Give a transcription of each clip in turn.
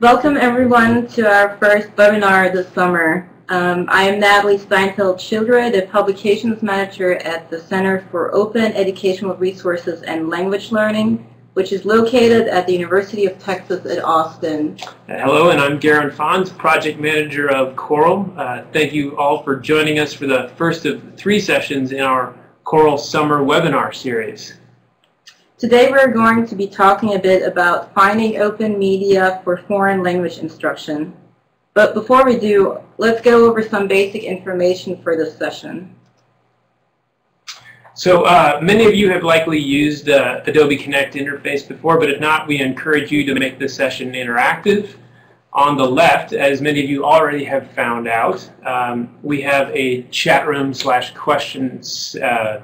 Welcome everyone to our first webinar this summer. Um, I am Natalie Steinfeld Childre, the Publications Manager at the Center for Open Educational Resources and Language Learning, which is located at the University of Texas at Austin. Uh, hello, and I'm Garen Fons, Project Manager of COERLL. Uh, thank you all for joining us for the first of three sessions in our COERLL Summer Webinar Series. Today we're going to be talking a bit about finding open media for foreign language instruction. But before we do, let's go over some basic information for this session. So uh, many of you have likely used the uh, Adobe Connect interface before, but if not, we encourage you to make this session interactive. On the left, as many of you already have found out, um, we have a chat room slash questions uh,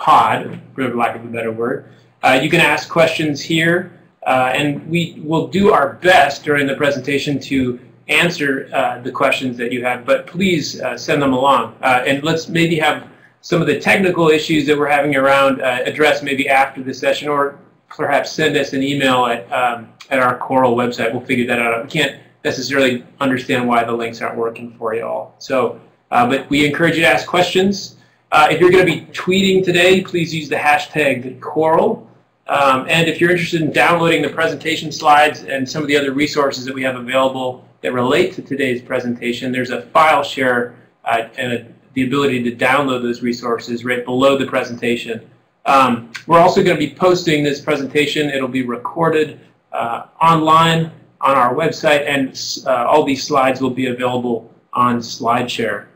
pod, for lack of a better word. Uh, you can ask questions here, uh, and we will do our best during the presentation to answer uh, the questions that you have, but please uh, send them along. Uh, and let's maybe have some of the technical issues that we're having around uh, addressed maybe after the session, or perhaps send us an email at, um, at our COERLL website. We'll figure that out. We can't necessarily understand why the links aren't working for you all. So, but we encourage you to ask questions. Uh, if you're going to be tweeting today, please use the hashtag COERLL. Um, and if you're interested in downloading the presentation slides and some of the other resources that we have available that relate to today's presentation, there's a file share uh, and a, the ability to download those resources right below the presentation. Um, we're also going to be posting this presentation. It'll be recorded uh, online on our website, and uh, all these slides will be available on SlideShare.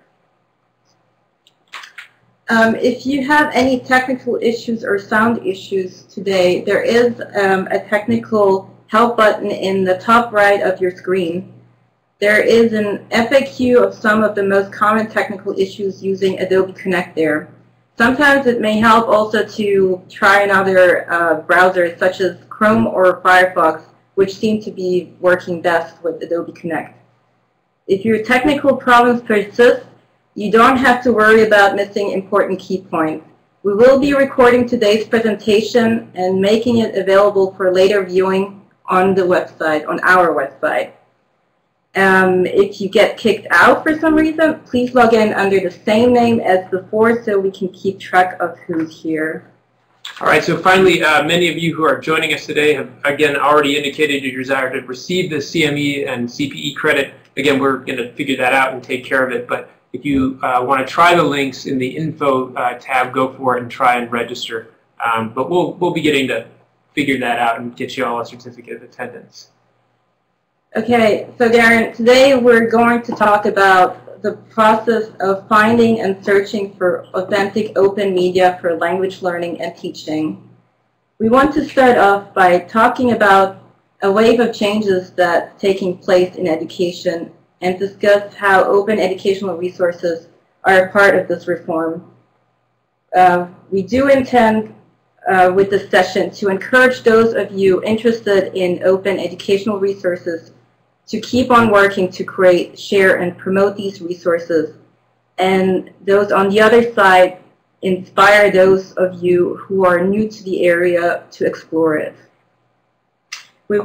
Um, if you have any technical issues or sound issues today, there is um, a technical help button in the top right of your screen. There is an FAQ of some of the most common technical issues using Adobe Connect there. Sometimes it may help also to try another uh, browser such as Chrome or Firefox, which seem to be working best with Adobe Connect. If your technical problems persist, you don't have to worry about missing important key points. We will be recording today's presentation and making it available for later viewing on the website, on our website. Um, if you get kicked out for some reason, please log in under the same name as before so we can keep track of who's here. All right, so finally, uh, many of you who are joining us today have, again, already indicated your desire to receive the CME and CPE credit. Again, we're going to figure that out and take care of it. But if you uh, want to try the links in the info uh, tab, go for it and try and register. Um, but we'll, we'll be getting to figure that out and get you all a certificate of attendance. Okay, so Garen, today we're going to talk about the process of finding and searching for authentic open media for language learning and teaching. We want to start off by talking about a wave of changes that's taking place in education and discuss how open educational resources are a part of this reform. Uh, we do intend uh, with this session to encourage those of you interested in open educational resources to keep on working to create, share, and promote these resources. And those on the other side, inspire those of you who are new to the area to explore it. We,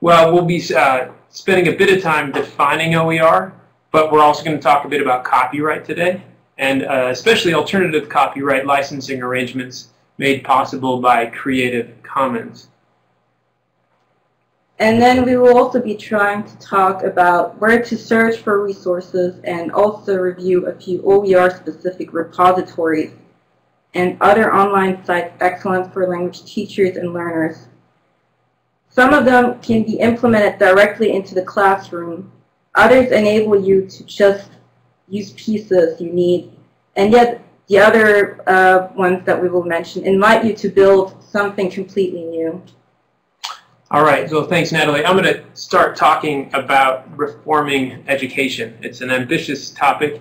well, we'll be uh, spending a bit of time defining OER, but we're also going to talk a bit about copyright today, and uh, especially alternative copyright licensing arrangements made possible by Creative Commons. And then we will also be trying to talk about where to search for resources and also review a few OER-specific repositories and other online sites excellent for language teachers and learners. Some of them can be implemented directly into the classroom. Others enable you to just use pieces you need. And yet the other uh, ones that we will mention invite you to build something completely new. All right, so thanks, Natalie. I'm going to start talking about reforming education. It's an ambitious topic,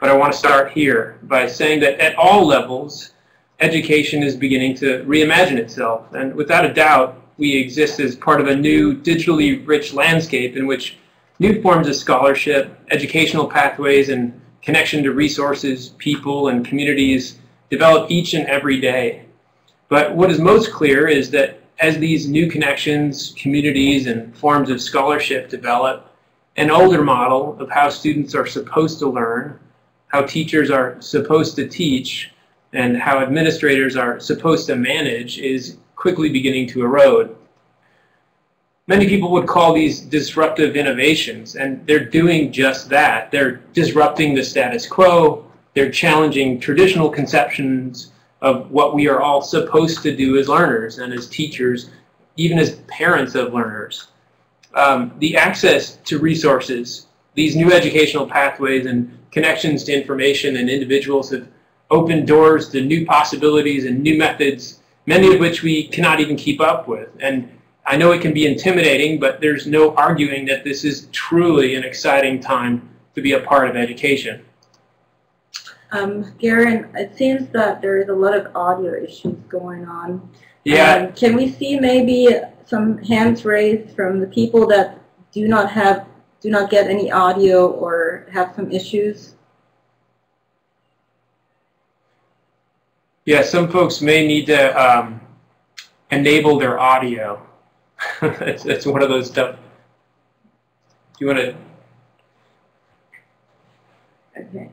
but I want to start here by saying that at all levels, education is beginning to reimagine itself. And without a doubt, we exist as part of a new digitally rich landscape in which new forms of scholarship, educational pathways, and connection to resources, people, and communities develop each and every day. But what is most clear is that as these new connections, communities, and forms of scholarship develop, an older model of how students are supposed to learn, how teachers are supposed to teach, and how administrators are supposed to manage is quickly beginning to erode. Many people would call these disruptive innovations, and they're doing just that. They're disrupting the status quo, they're challenging traditional conceptions of what we are all supposed to do as learners and as teachers, even as parents of learners. Um, the access to resources, these new educational pathways and connections to information and individuals have opened doors to new possibilities and new methods, many of which we cannot even keep up with. And I know it can be intimidating, but there's no arguing that this is truly an exciting time to be a part of education. Um, Garen, it seems that there is a lot of audio issues going on. Yeah, Um, can we see maybe some hands raised from the people that do not have, do not get any audio or have some issues? Yeah. Some folks may need to um, enable their audio. it's, it's one of those stuff. Do you want to? Okay.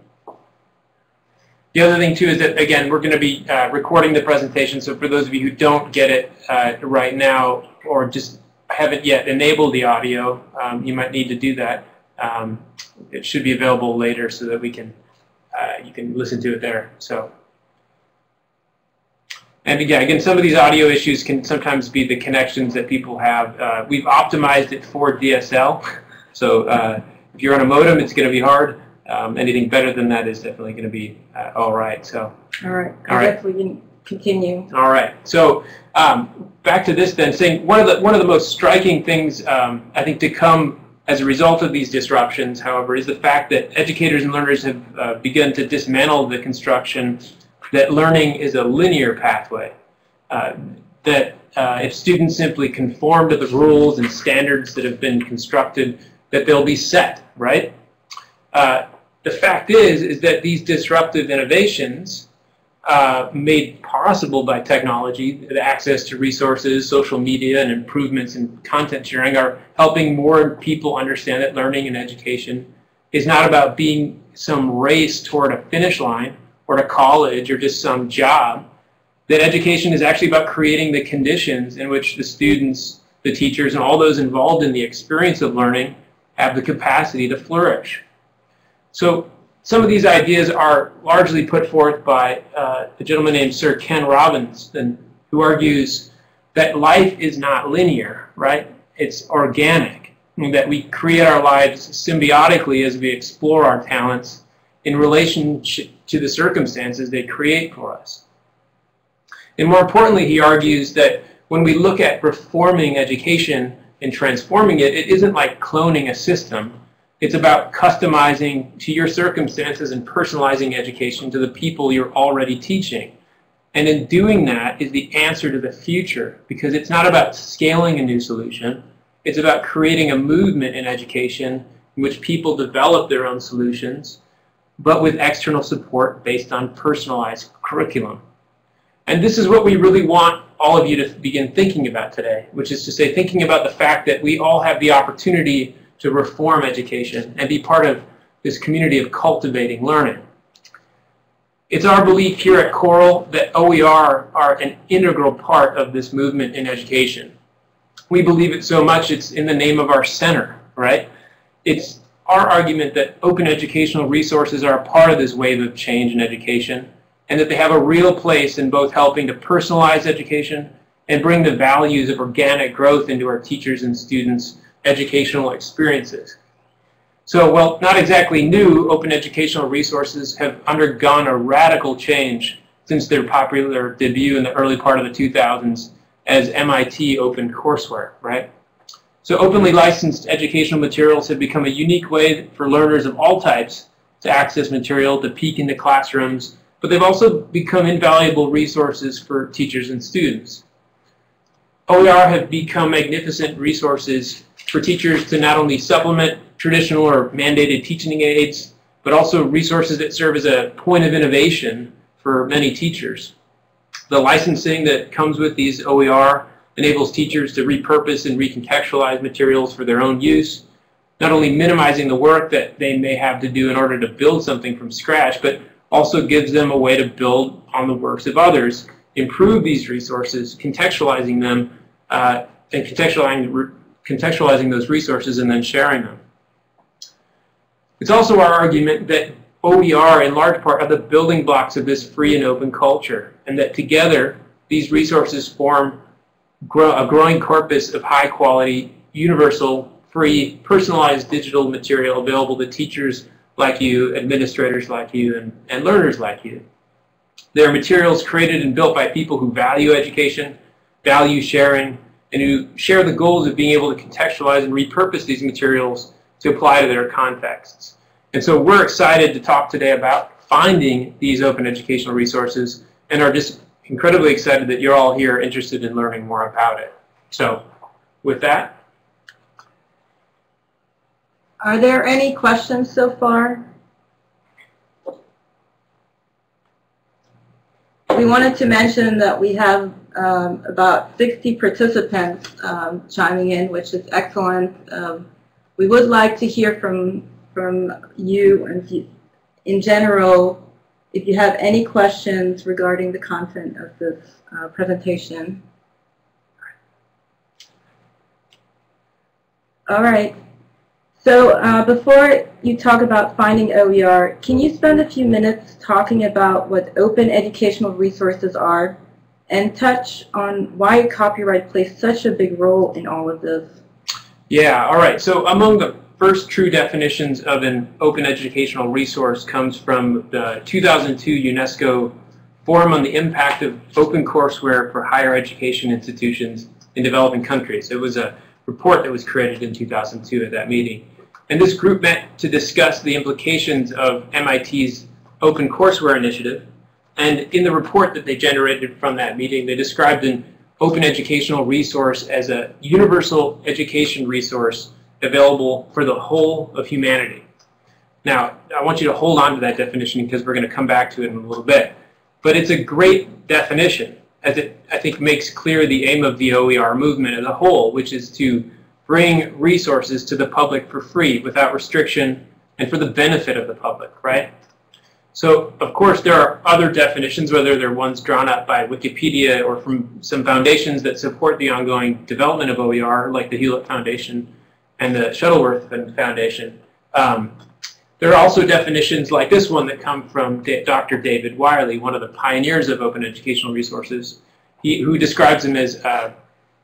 The other thing too is that again we're going to be uh, recording the presentation. So for those of you who don't get it uh, right now or just haven't yet enabled the audio, um, you might need to do that. Um, it should be available later so that we can uh, you can listen to it there. So. And again, again, some of these audio issues can sometimes be the connections that people have. Uh, we've optimized it for DSL, so uh, if you're on a modem, it's going to be hard. Um, anything better than that is definitely going to be uh, all right. So, All right, All right. can continue. all right. So, um, back to this then. Saying one of the one of the most striking things um, I think to come as a result of these disruptions, however, is the fact that educators and learners have uh, begun to dismantle the construction that learning is a linear pathway. Uh, that uh, if students simply conform to the rules and standards that have been constructed, that they'll be set, right? Uh, the fact is, is that these disruptive innovations uh, made possible by technology, the access to resources, social media, and improvements in content sharing are helping more people understand that learning and education is not about being some race toward a finish line or to college or just some job. That education is actually about creating the conditions in which the students, the teachers, and all those involved in the experience of learning have the capacity to flourish. So some of these ideas are largely put forth by uh, a gentleman named Sir Ken Robinson, who argues that life is not linear, right? It's organic, that we create our lives symbiotically as we explore our talents in relationship to the circumstances they create for us. And more importantly, he argues that when we look at reforming education and transforming it, it isn't like cloning a system. It's about customizing to your circumstances and personalizing education to the people you're already teaching. And in doing that is the answer to the future because it's not about scaling a new solution. It's about creating a movement in education in which people develop their own solutions, but with external support based on personalized curriculum. And this is what we really want all of you to begin thinking about today, which is to say, thinking about the fact that we all have the opportunity to reform education and be part of this community of cultivating learning. It's our belief here at COERLL that OER are an integral part of this movement in education. We believe it so much it's in the name of our center, right? It's our argument that open educational resources are a part of this wave of change in education and that they have a real place in both helping to personalize education and bring the values of organic growth into our teachers and students' educational experiences. So, well, not exactly new, open educational resources have undergone a radical change since their popular debut in the early part of the 2000s as MIT open courseware, right? So openly licensed educational materials have become a unique way for learners of all types to access material, to peek into classrooms, but they've also become invaluable resources for teachers and students. OER have become magnificent resources for teachers to not only supplement traditional or mandated teaching aids, but also resources that serve as a point of innovation for many teachers. The licensing that comes with these OER enables teachers to repurpose and recontextualize materials for their own use, not only minimizing the work that they may have to do in order to build something from scratch, but also gives them a way to build on the works of others, improve these resources, contextualizing them, uh, and contextualizing, contextualizing those resources and then sharing them. It's also our argument that OER, in large part, are the building blocks of this free and open culture, and that together these resources form grow, a growing corpus of high quality, universal, free, personalized digital material available to teachers like you, administrators like you, and, and learners like you. They are materials created and built by people who value education, value sharing, and who share the goals of being able to contextualize and repurpose these materials to apply to their contexts. And so we're excited to talk today about finding these open educational resources and our just incredibly excited that you're all here interested in learning more about it. So with that. Are there any questions so far? We wanted to mention that we have um, about 60 participants um, chiming in, which is excellent. Um, we would like to hear from from you and in general if you have any questions regarding the content of this uh, presentation. All right. So uh, before you talk about finding OER, can you spend a few minutes talking about what open educational resources are and touch on why copyright plays such a big role in all of this? Yeah, all right. So among the first true definitions of an open educational resource comes from the 2002 UNESCO Forum on the Impact of Open Courseware for Higher Education Institutions in Developing Countries. It was a report that was created in 2002 at that meeting. And this group met to discuss the implications of MIT's Open Courseware Initiative. And in the report that they generated from that meeting, they described an open educational resource as a universal education resource available for the whole of humanity. Now, I want you to hold on to that definition because we're going to come back to it in a little bit. But it's a great definition as it, I think, makes clear the aim of the OER movement as a whole, which is to bring resources to the public for free without restriction and for the benefit of the public, right? So, of course, there are other definitions, whether they're ones drawn up by Wikipedia or from some foundations that support the ongoing development of OER, like the Hewlett Foundation and the Shuttleworth Foundation. Um, there are also definitions like this one that come from Dr. David Wiley, one of the pioneers of open educational resources, he, who describes them as uh,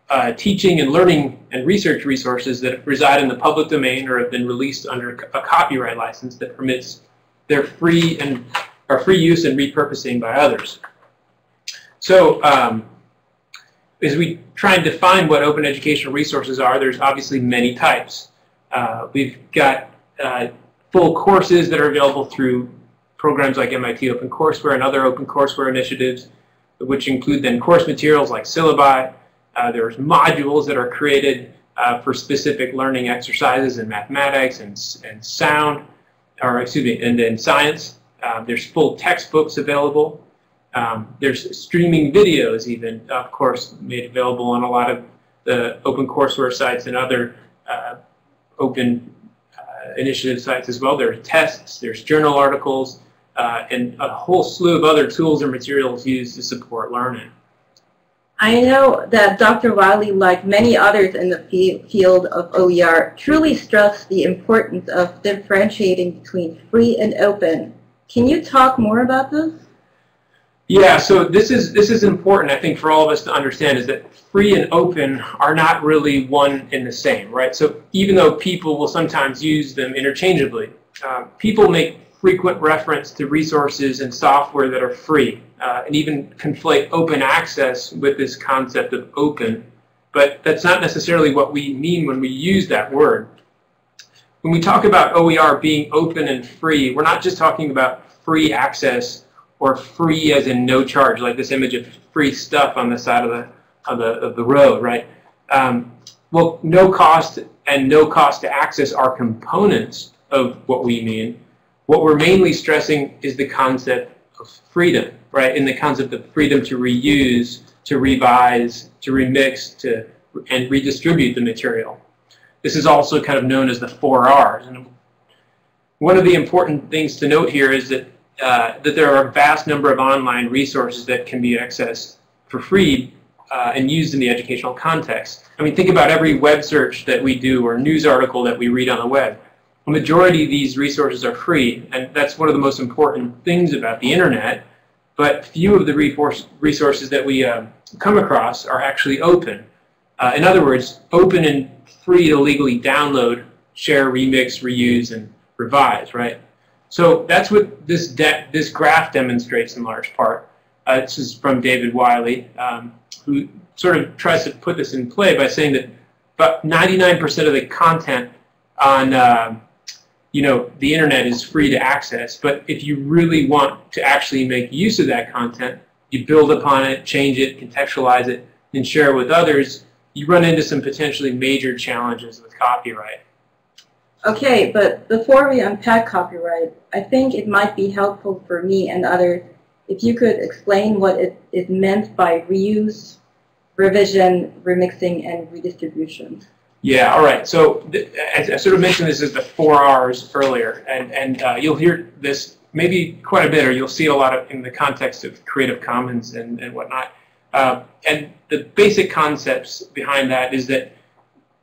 uh, teaching and learning and research resources that reside in the public domain or have been released under a copyright license that permits their free and or free use and repurposing by others. So um, as we try and define what open educational resources are, there's obviously many types. Uh, we've got uh, full courses that are available through programs like MIT OpenCourseware and other OpenCourseware initiatives, which include then course materials like syllabi. Uh, there's modules that are created uh, for specific learning exercises in mathematics and, and sound, or excuse me, and in science. Uh, there's full textbooks available. Um, there's streaming videos even, of course, made available on a lot of the open courseware sites and other uh, open uh, initiative sites as well. There are tests, there's journal articles, uh, and a whole slew of other tools and materials used to support learning. I know that Dr. Wiley, like many others in the field of OER, truly stressed the importance of differentiating between free and open. Can you talk more about this? Yeah, so this is this is important, I think, for all of us to understand is that free and open are not really one and the same, right? So even though people will sometimes use them interchangeably, uh, people make frequent reference to resources and software that are free, uh, and even conflate open access with this concept of open. But that's not necessarily what we mean when we use that word. When we talk about OER being open and free, we're not just talking about free access or free as in no charge, like this image of free stuff on the side of the of the of the road, right? Um, well, no cost and no cost to access are components of what we mean. What we're mainly stressing is the concept of freedom, right? In the concept of freedom to reuse, to revise, to remix, to and redistribute the material. This is also kind of known as the four R's. And one of the important things to note here is that uh, that there are a vast number of online resources that can be accessed for free uh, and used in the educational context. I mean, think about every web search that we do or news article that we read on the web. A majority of these resources are free, and that's one of the most important things about the internet. But few of the resources that we uh, come across are actually open. Uh, in other words, open and free to legally download, share, remix, reuse, and revise, right? So that's what this this graph demonstrates in large part. Uh, this is from David Wiley, um, who sort of tries to put this in play by saying that about 99% of the content on uh, you know the internet is free to access. But if you really want to actually make use of that content, you build upon it, change it, contextualize it, and share it with others. You run into some potentially major challenges with copyright. Okay, but before we unpack copyright, I think it might be helpful for me and others if you could explain what it is meant by reuse, revision, remixing, and redistribution. Yeah, all right. So I, sort of mentioned this as the four R's earlier, and, and uh, you'll hear this maybe quite a bit, or you'll see a lot of in the context of Creative Commons and, and whatnot. Uh, and the basic concepts behind that is that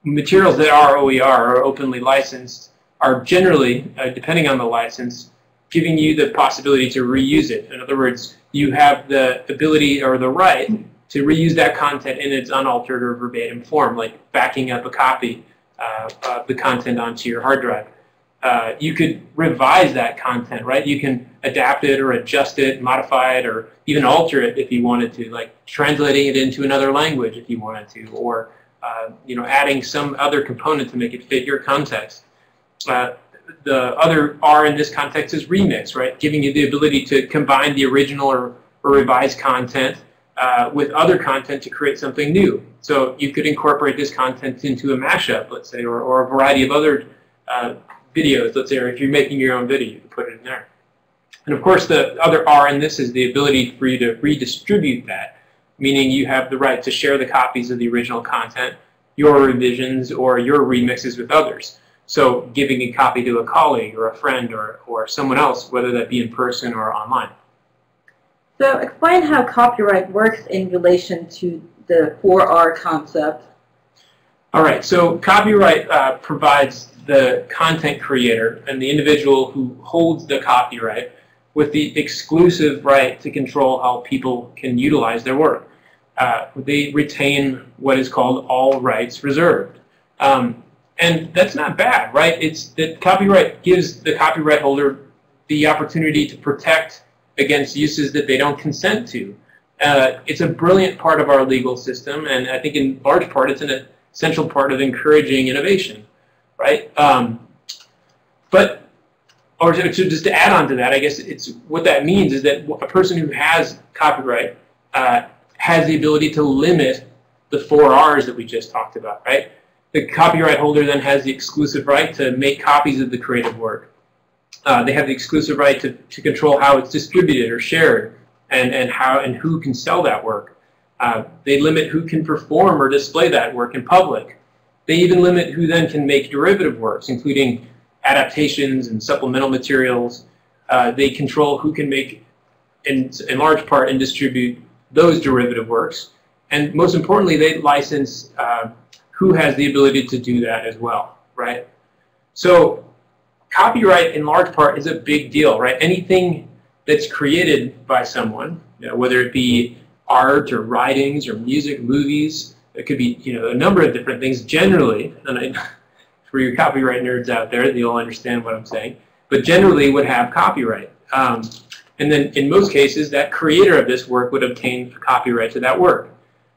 materials that are OER or openly licensed are generally, uh, depending on the license, giving you the possibility to reuse it. In other words, you have the ability or the right to reuse that content in its unaltered or verbatim form, like backing up a copy uh, of the content onto your hard drive. Uh, you could revise that content, right? You can adapt it or adjust it, modify it, or even alter it if you wanted to, like translating it into another language if you wanted to, or uh, you know, adding some other component to make it fit your context. Uh, the other R in this context is remix, right? Giving you the ability to combine the original or, or revised content uh, with other content to create something new. So you could incorporate this content into a mashup, let's say, or, or a variety of other uh, videos, let's say, or if you're making your own video, you can put it in there. And of course, the other R in this is the ability for you to redistribute that, meaning you have the right to share the copies of the original content, your revisions, or your remixes with others. So giving a copy to a colleague or a friend or, or someone else, whether that be in person or online. So explain how copyright works in relation to the 4R concept. All right, so copyright uh, provides the content creator and the individual who holds the copyright with the exclusive right to control how people can utilize their work. Uh, they retain what is called all rights reserved. Um, and that's not bad, right? It's that copyright gives the copyright holder the opportunity to protect against uses that they don't consent to. Uh, it's a brilliant part of our legal system, and I think in large part it's an essential part of encouraging innovation, right? Um, but, or to, to, just to add on to that, I guess it's what that means is that a person who has copyright uh, has the ability to limit the four R's that we just talked about, right? The copyright holder then has the exclusive right to make copies of the creative work. Uh, they have the exclusive right to, to control how it's distributed or shared and, and how and who can sell that work. Uh, they limit who can perform or display that work in public. They even limit who then can make derivative works, including adaptations and supplemental materials. Uh, they control who can make, in, in large part, and distribute those derivative works. And most importantly, they license uh, who has the ability to do that as well, right? So copyright in large part is a big deal, right? Anything that's created by someone, you know, whether it be art or writings or music, movies, it could be you know a number of different things. Generally, and I, for your copyright nerds out there, you'll understand what I'm saying. But generally, would have copyright. Um, and then in most cases, that creator of this work would obtain a copyright to that work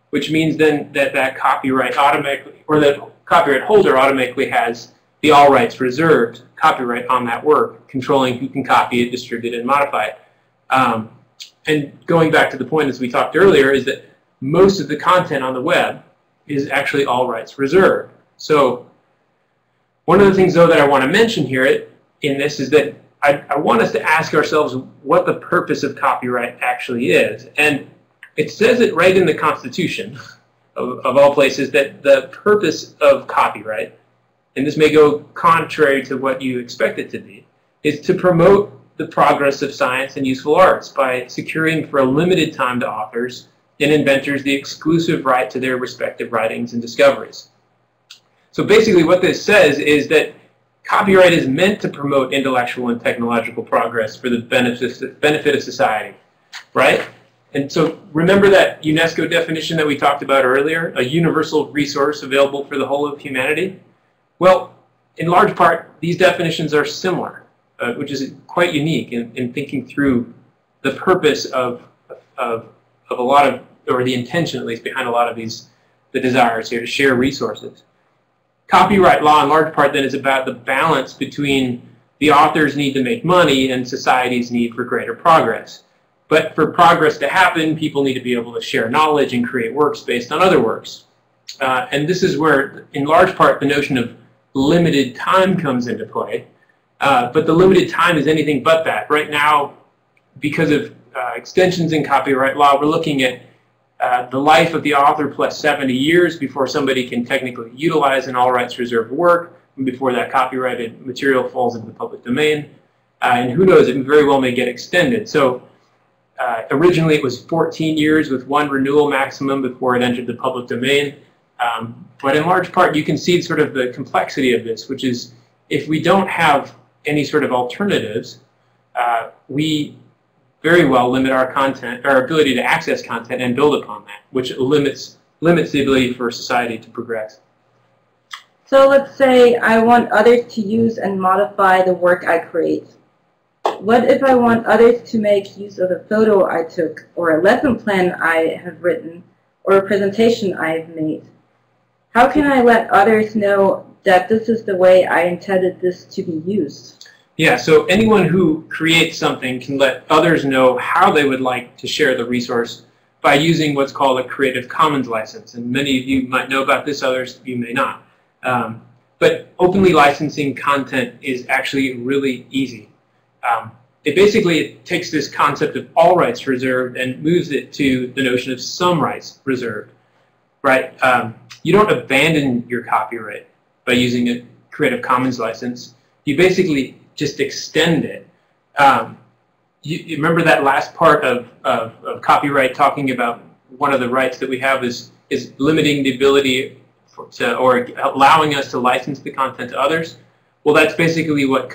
which means then that that copyright automatically, or that copyright holder automatically has the all rights reserved copyright on that work, controlling who can copy it, distribute it, and modify it. Um, and going back to the point as we talked earlier, is that most of the content on the web is actually all rights reserved. So one of the things, though, that I want to mention here in this is that I, I want us to ask ourselves what the purpose of copyright actually is. And it says it right in the Constitution, of, of all places, that the purpose of copyright, and this may go contrary to what you expect it to be, is to promote the progress of science and useful arts by securing for a limited time to authors and inventors the exclusive right to their respective writings and discoveries. So basically what this says is that copyright is meant to promote intellectual and technological progress for the benefit, of society, right? And so remember that UNESCO definition that we talked about earlier, a universal resource available for the whole of humanity? Well, in large part, these definitions are similar, uh, which is quite unique in, in thinking through the purpose of, of, of a lot of, or the intention at least behind a lot of these, the desires here to share resources. Copyright law in large part then is about the balance between the author's need to make money and society's need for greater progress. But for progress to happen, people need to be able to share knowledge and create works based on other works. Uh, and this is where, in large part, the notion of limited time comes into play. Uh, but the limited time is anything but that. Right now, because of uh, extensions in copyright law, we're looking at uh, the life of the author plus 70 years before somebody can technically utilize an all rights reserved work, and before that copyrighted material falls into the public domain. Uh, and who knows, it very well may get extended. So uh, originally it was 14 years with one renewal maximum before it entered the public domain. Um, but in large part, you can see sort of the complexity of this, which is if we don't have any sort of alternatives, uh, we very well limit our content, our ability to access content and build upon that, which limits limits the ability for society to progress. So let's say I want others to use and modify the work I create. What if I want others to make use of a photo I took, or a lesson plan I have written, or a presentation I have made? How can I let others know that this is the way I intended this to be used? Yeah, so anyone who creates something can let others know how they would like to share the resource by using what's called a Creative Commons license. And many of you might know about this, others you may not. Um, but openly licensing content is actually really easy. Um, it basically takes this concept of all rights reserved and moves it to the notion of some rights reserved, right? Um, you don't abandon your copyright by using a Creative Commons license. You basically just extend it. Um, you, you, remember that last part of, of, of, copyright talking about one of the rights that we have is, is limiting the ability for, to, or allowing us to license the content to others? Well, that's basically what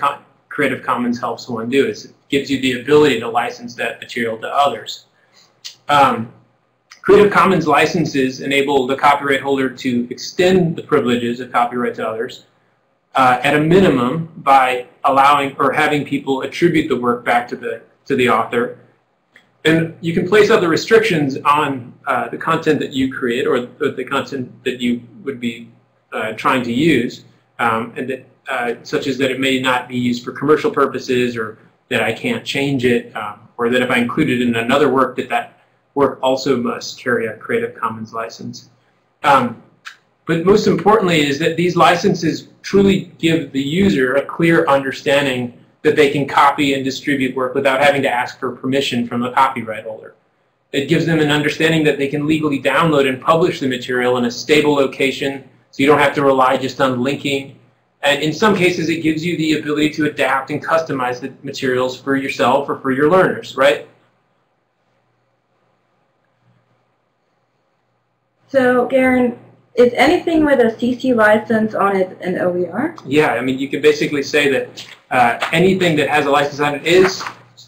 Creative Commons helps one do. Is it gives you the ability to license that material to others. Um, Creative Commons licenses enable the copyright holder to extend the privileges of copyright to others uh, at a minimum by allowing or having people attribute the work back to the to the author. And you can place other restrictions on uh, the content that you create or the content that you would be uh, trying to use, um, and that uh, such as that it may not be used for commercial purposes or that I can't change it, um, or that if I include it in another work, that that work also must carry a Creative Commons license. Um, but most importantly is that these licenses truly give the user a clear understanding that they can copy and distribute work without having to ask for permission from the copyright holder. It gives them an understanding that they can legally download and publish the material in a stable location so you don't have to rely just on linking and in some cases, it gives you the ability to adapt and customize the materials for yourself or for your learners, right? So, Garen, is anything with a CC license on it an OER? Yeah, I mean, you can basically say that uh, anything that has a license on it is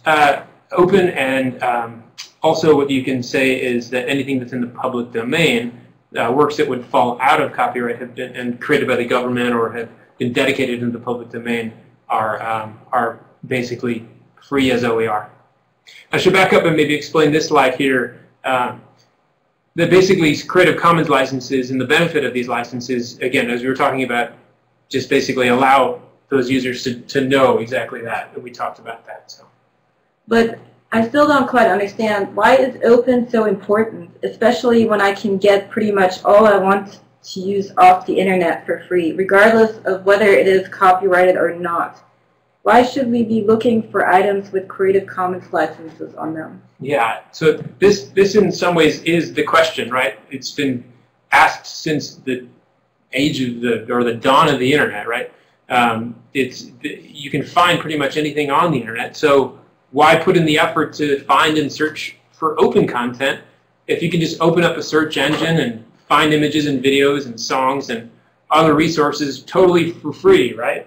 uh, open, and um, also what you can say is that anything that's in the public domain, uh, works that would fall out of copyright have been and created by the government or have been dedicated in the public domain are, um, are basically free as OER. I should back up and maybe explain this slide here. Um, that basically Creative Commons licenses and the benefit of these licenses, again, as we were talking about, just basically allow those users to, to know exactly that, and we talked about that. So. But I still don't quite understand why is open so important, especially when I can get pretty much all I want to use off the internet for free, regardless of whether it is copyrighted or not. Why should we be looking for items with Creative Commons licenses on them? Yeah, so this, this in some ways is the question, right? It's been asked since the age of the, or the dawn of the internet, right? Um, it's, you can find pretty much anything on the internet, so why put in the effort to find and search for open content if you can just open up a search engine and find images and videos and songs and other resources totally for free, right?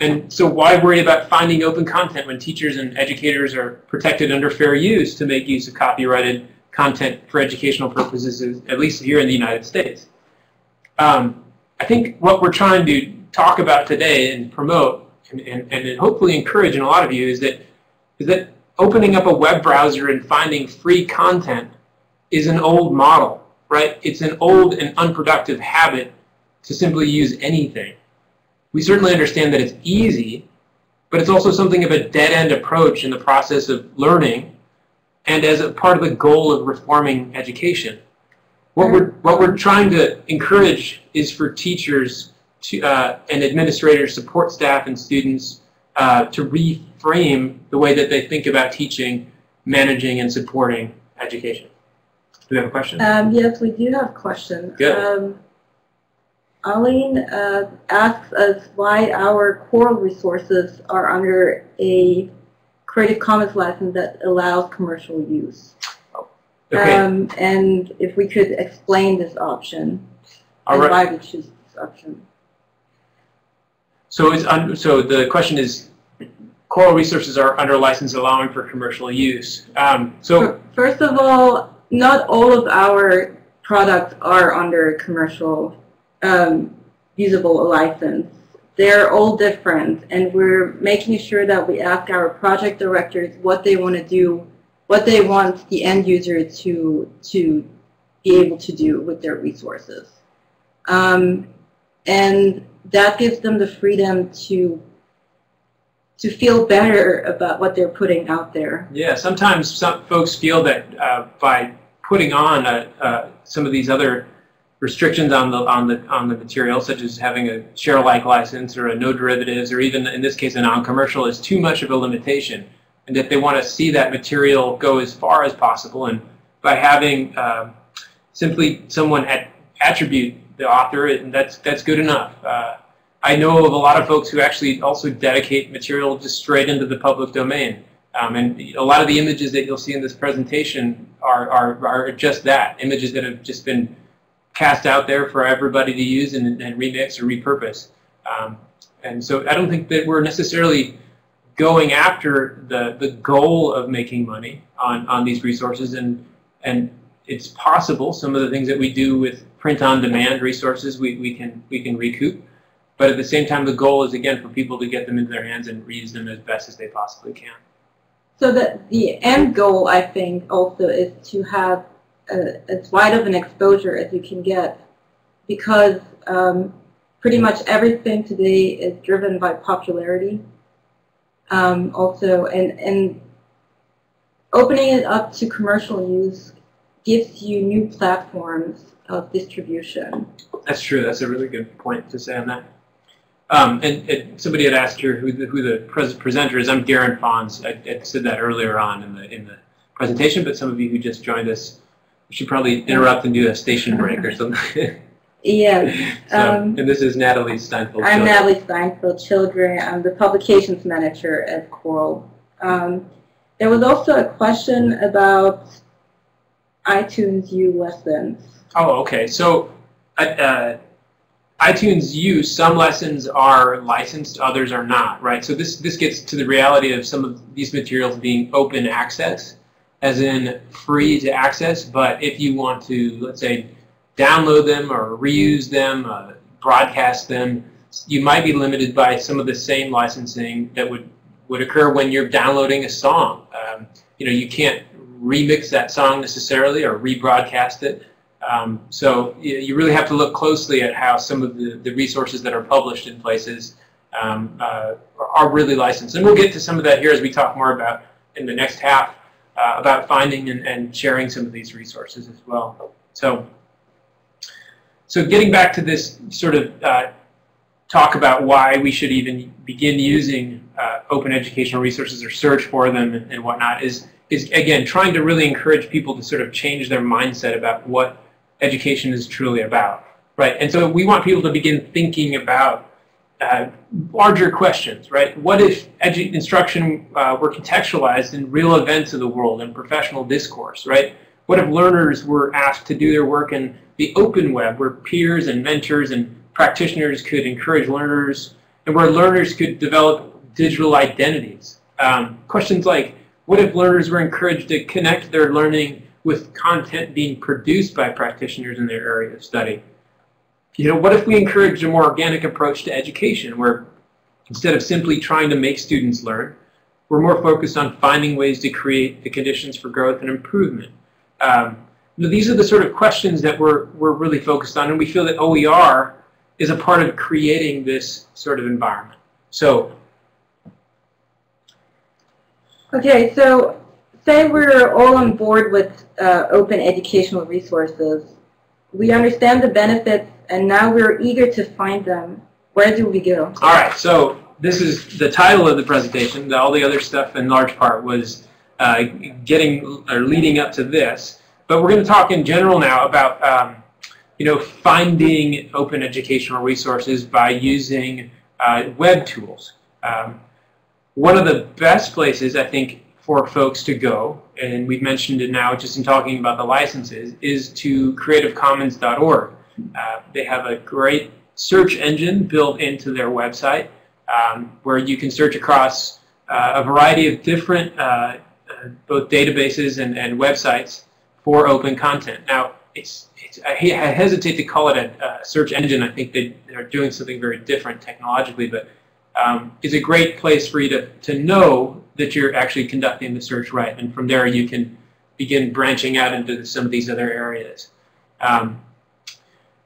And so why worry about finding open content when teachers and educators are protected under fair use to make use of copyrighted content for educational purposes, at least here in the United States? Um, I think what we're trying to talk about today and promote and, and, and hopefully encourage in a lot of you is that, is that opening up a web browser and finding free content is an old model, right? It's an old and unproductive habit to simply use anything. We certainly understand that it's easy, but it's also something of a dead-end approach in the process of learning and as a part of the goal of reforming education. What we're, what we're trying to encourage is for teachers to, uh, and administrators, support staff and students uh, to reframe the way that they think about teaching, managing, and supporting education. Do we have a question? Um, yes, we do have a question. Good. Um, Aline uh, asks us why our COERLL resources are under a Creative Commons license that allows commercial use. Okay. Um, and if we could explain this option All and right. why we choose this option. So, it's so the question is, COERLL resources are under license allowing for commercial use. Um, so, First of all, not all of our products are under commercial um, usable license. They're all different, and we're making sure that we ask our project directors what they want to do, what they want the end user to to be able to do with their resources, um, and that gives them the freedom to to feel better about what they're putting out there. yeah, sometimes some folks feel that uh, by putting on uh uh some of these other restrictions on the on the on the material, such as having a share alike license or a no derivatives, or even in this case a non-commercial, is too much of a limitation, and that they want to see that material go as far as possible. And by having uh, simply someone at, attribute the author, and that's that's good enough. Uh, I know of a lot of folks who actually also dedicate material just straight into the public domain. Um, and a lot of the images that you'll see in this presentation are, are, are just that, images that have just been cast out there for everybody to use and, and remix or repurpose. Um, and so I don't think that we're necessarily going after the, the goal of making money on, on these resources. And, and it's possible some of the things that we do with print-on-demand resources we, we, can, we can recoup. But at the same time, the goal is, again, for people to get them into their hands and reuse them as best as they possibly can. So that the end goal, I think, also is to have uh, as wide of an exposure as you can get, because um, pretty much everything today is driven by popularity. Um, also, and and opening it up to commercial use gives you new platforms of distribution. That's true. That's a really good point to say on that. Um, and, and somebody had asked here who the, who the pres presenter is. I'm Garen Fons. I, I said that earlier on in the in the presentation, but some of you who just joined us should probably interrupt and do a station break or something. Yes. so, Um, and this is Natalie Steinfeld. I'm Children. Natalie Steinfeld Childre. I'm the publications manager at COERLL. Um, there was also a question about iTunes U lessons. Oh, okay. So, uh, iTunes U, some lessons are licensed, others are not, right? So this this gets to the reality of some of these materials being open access, as in free to access. But if you want to, let's say, download them or reuse them, uh, broadcast them, you might be limited by some of the same licensing that would would occur when you're downloading a song. Um, you know, you can't remix that song necessarily or rebroadcast it. Um, so you, really have to look closely at how some of the, the resources that are published in places um, uh, are really licensed. And we'll get to some of that here as we talk more about in the next half uh, about finding and, and sharing some of these resources as well. So, so getting back to this sort of uh, talk about why we should even begin using uh, open educational resources or search for them and, and whatnot is, is, again, trying to really encourage people to sort of change their mindset about what education is truly about. Right, and so we want people to begin thinking about uh, larger questions, right? What if instruction uh, were contextualized in real events of the world and professional discourse, right? What if learners were asked to do their work in the open web where peers and mentors and practitioners could encourage learners and where learners could develop digital identities? Um, questions like, what if learners were encouraged to connect their learning with content being produced by practitioners in their area of study? You know, what if we encouraged a more organic approach to education where instead of simply trying to make students learn, we're more focused on finding ways to create the conditions for growth and improvement. Um, you know, these are the sort of questions that we're, we're really focused on, and we feel that OER is a part of creating this sort of environment. So, okay, so say we're all on board with uh, open educational resources. We understand the benefits and now we're eager to find them. Where do we go? All right, so this is the title of the presentation. All the other stuff in large part was uh, getting or leading up to this. But we're going to talk in general now about um, you know finding open educational resources by using uh, web tools. Um, one of the best places I think for folks to go, and we've mentioned it now just in talking about the licenses, is to creativecommons.org. Uh, they have a great search engine built into their website um, where you can search across uh, a variety of different uh, uh both databases and, and websites for open content. Now, it's, it's I, hesitate to call it a, a, search engine. I think they, they're doing something very different technologically, but um, it's a great place for you to, to know that you're actually conducting the search right. And from there, you can begin branching out into some of these other areas. Um,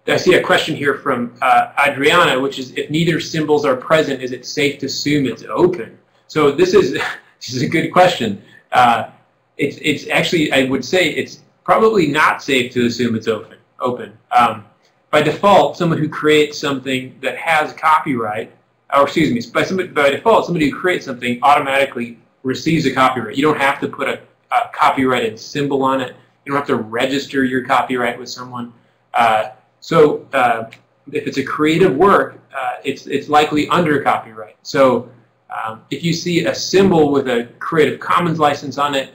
I see a question here from uh, Adriana, which is, if neither symbols are present, is it safe to assume it's open? So this is, this is a good question. Uh, it's, it's actually, I would say, it's probably not safe to assume it's open. Open. Um, by default, someone who creates something that has copyright, or excuse me, by, somebody, by default, somebody who creates something automatically receives a copyright. You don't have to put a, a copyrighted symbol on it. You don't have to register your copyright with someone. Uh, so uh, if it's a creative work, uh, it's, it's likely under copyright. So um, if you see a symbol with a Creative Commons license on it,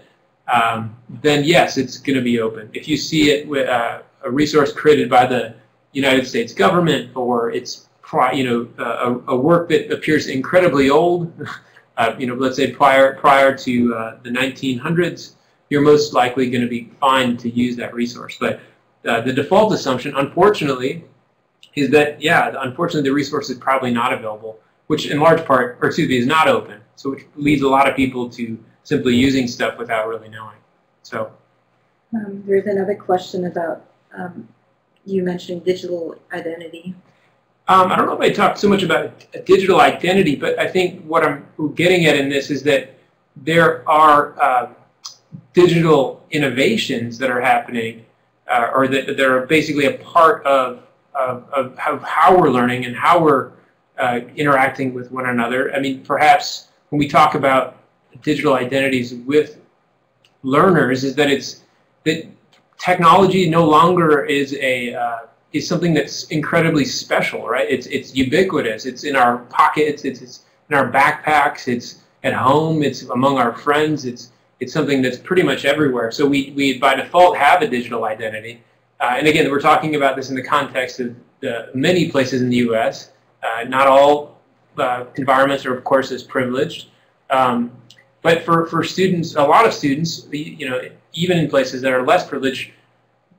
um, then yes, it's going to be open. If you see it with uh, a resource created by the United States government or it's you know a, a work that appears incredibly old, uh, you know let's say prior prior to uh, the 1900s, you're most likely going to be fine to use that resource. But uh, the default assumption, unfortunately, is that, yeah, unfortunately the resource is probably not available, which in large part, or excuse me, is not open. So which leads a lot of people to simply using stuff without really knowing. So. Um, there's another question about um, you mentioning digital identity. Um, I don't know if I talked so much about digital identity, but I think what I'm getting at in this is that there are uh, digital innovations that are happening uh, or that they're basically a part of, of, of how, how, we're learning and how we're uh, interacting with one another. I mean, perhaps when we talk about digital identities with learners, is that it's that technology no longer is a uh, is something that's incredibly special, right? It's it's ubiquitous. It's in our pockets. It's, it's in our backpacks. It's at home. It's among our friends. It's it's something that's pretty much everywhere. So we, we by default have a digital identity. Uh, and again, we're talking about this in the context of the many places in the U.S. Uh, not all uh, environments are, of course, as privileged. Um, but for, for students, a lot of students, you know, even in places that are less privileged,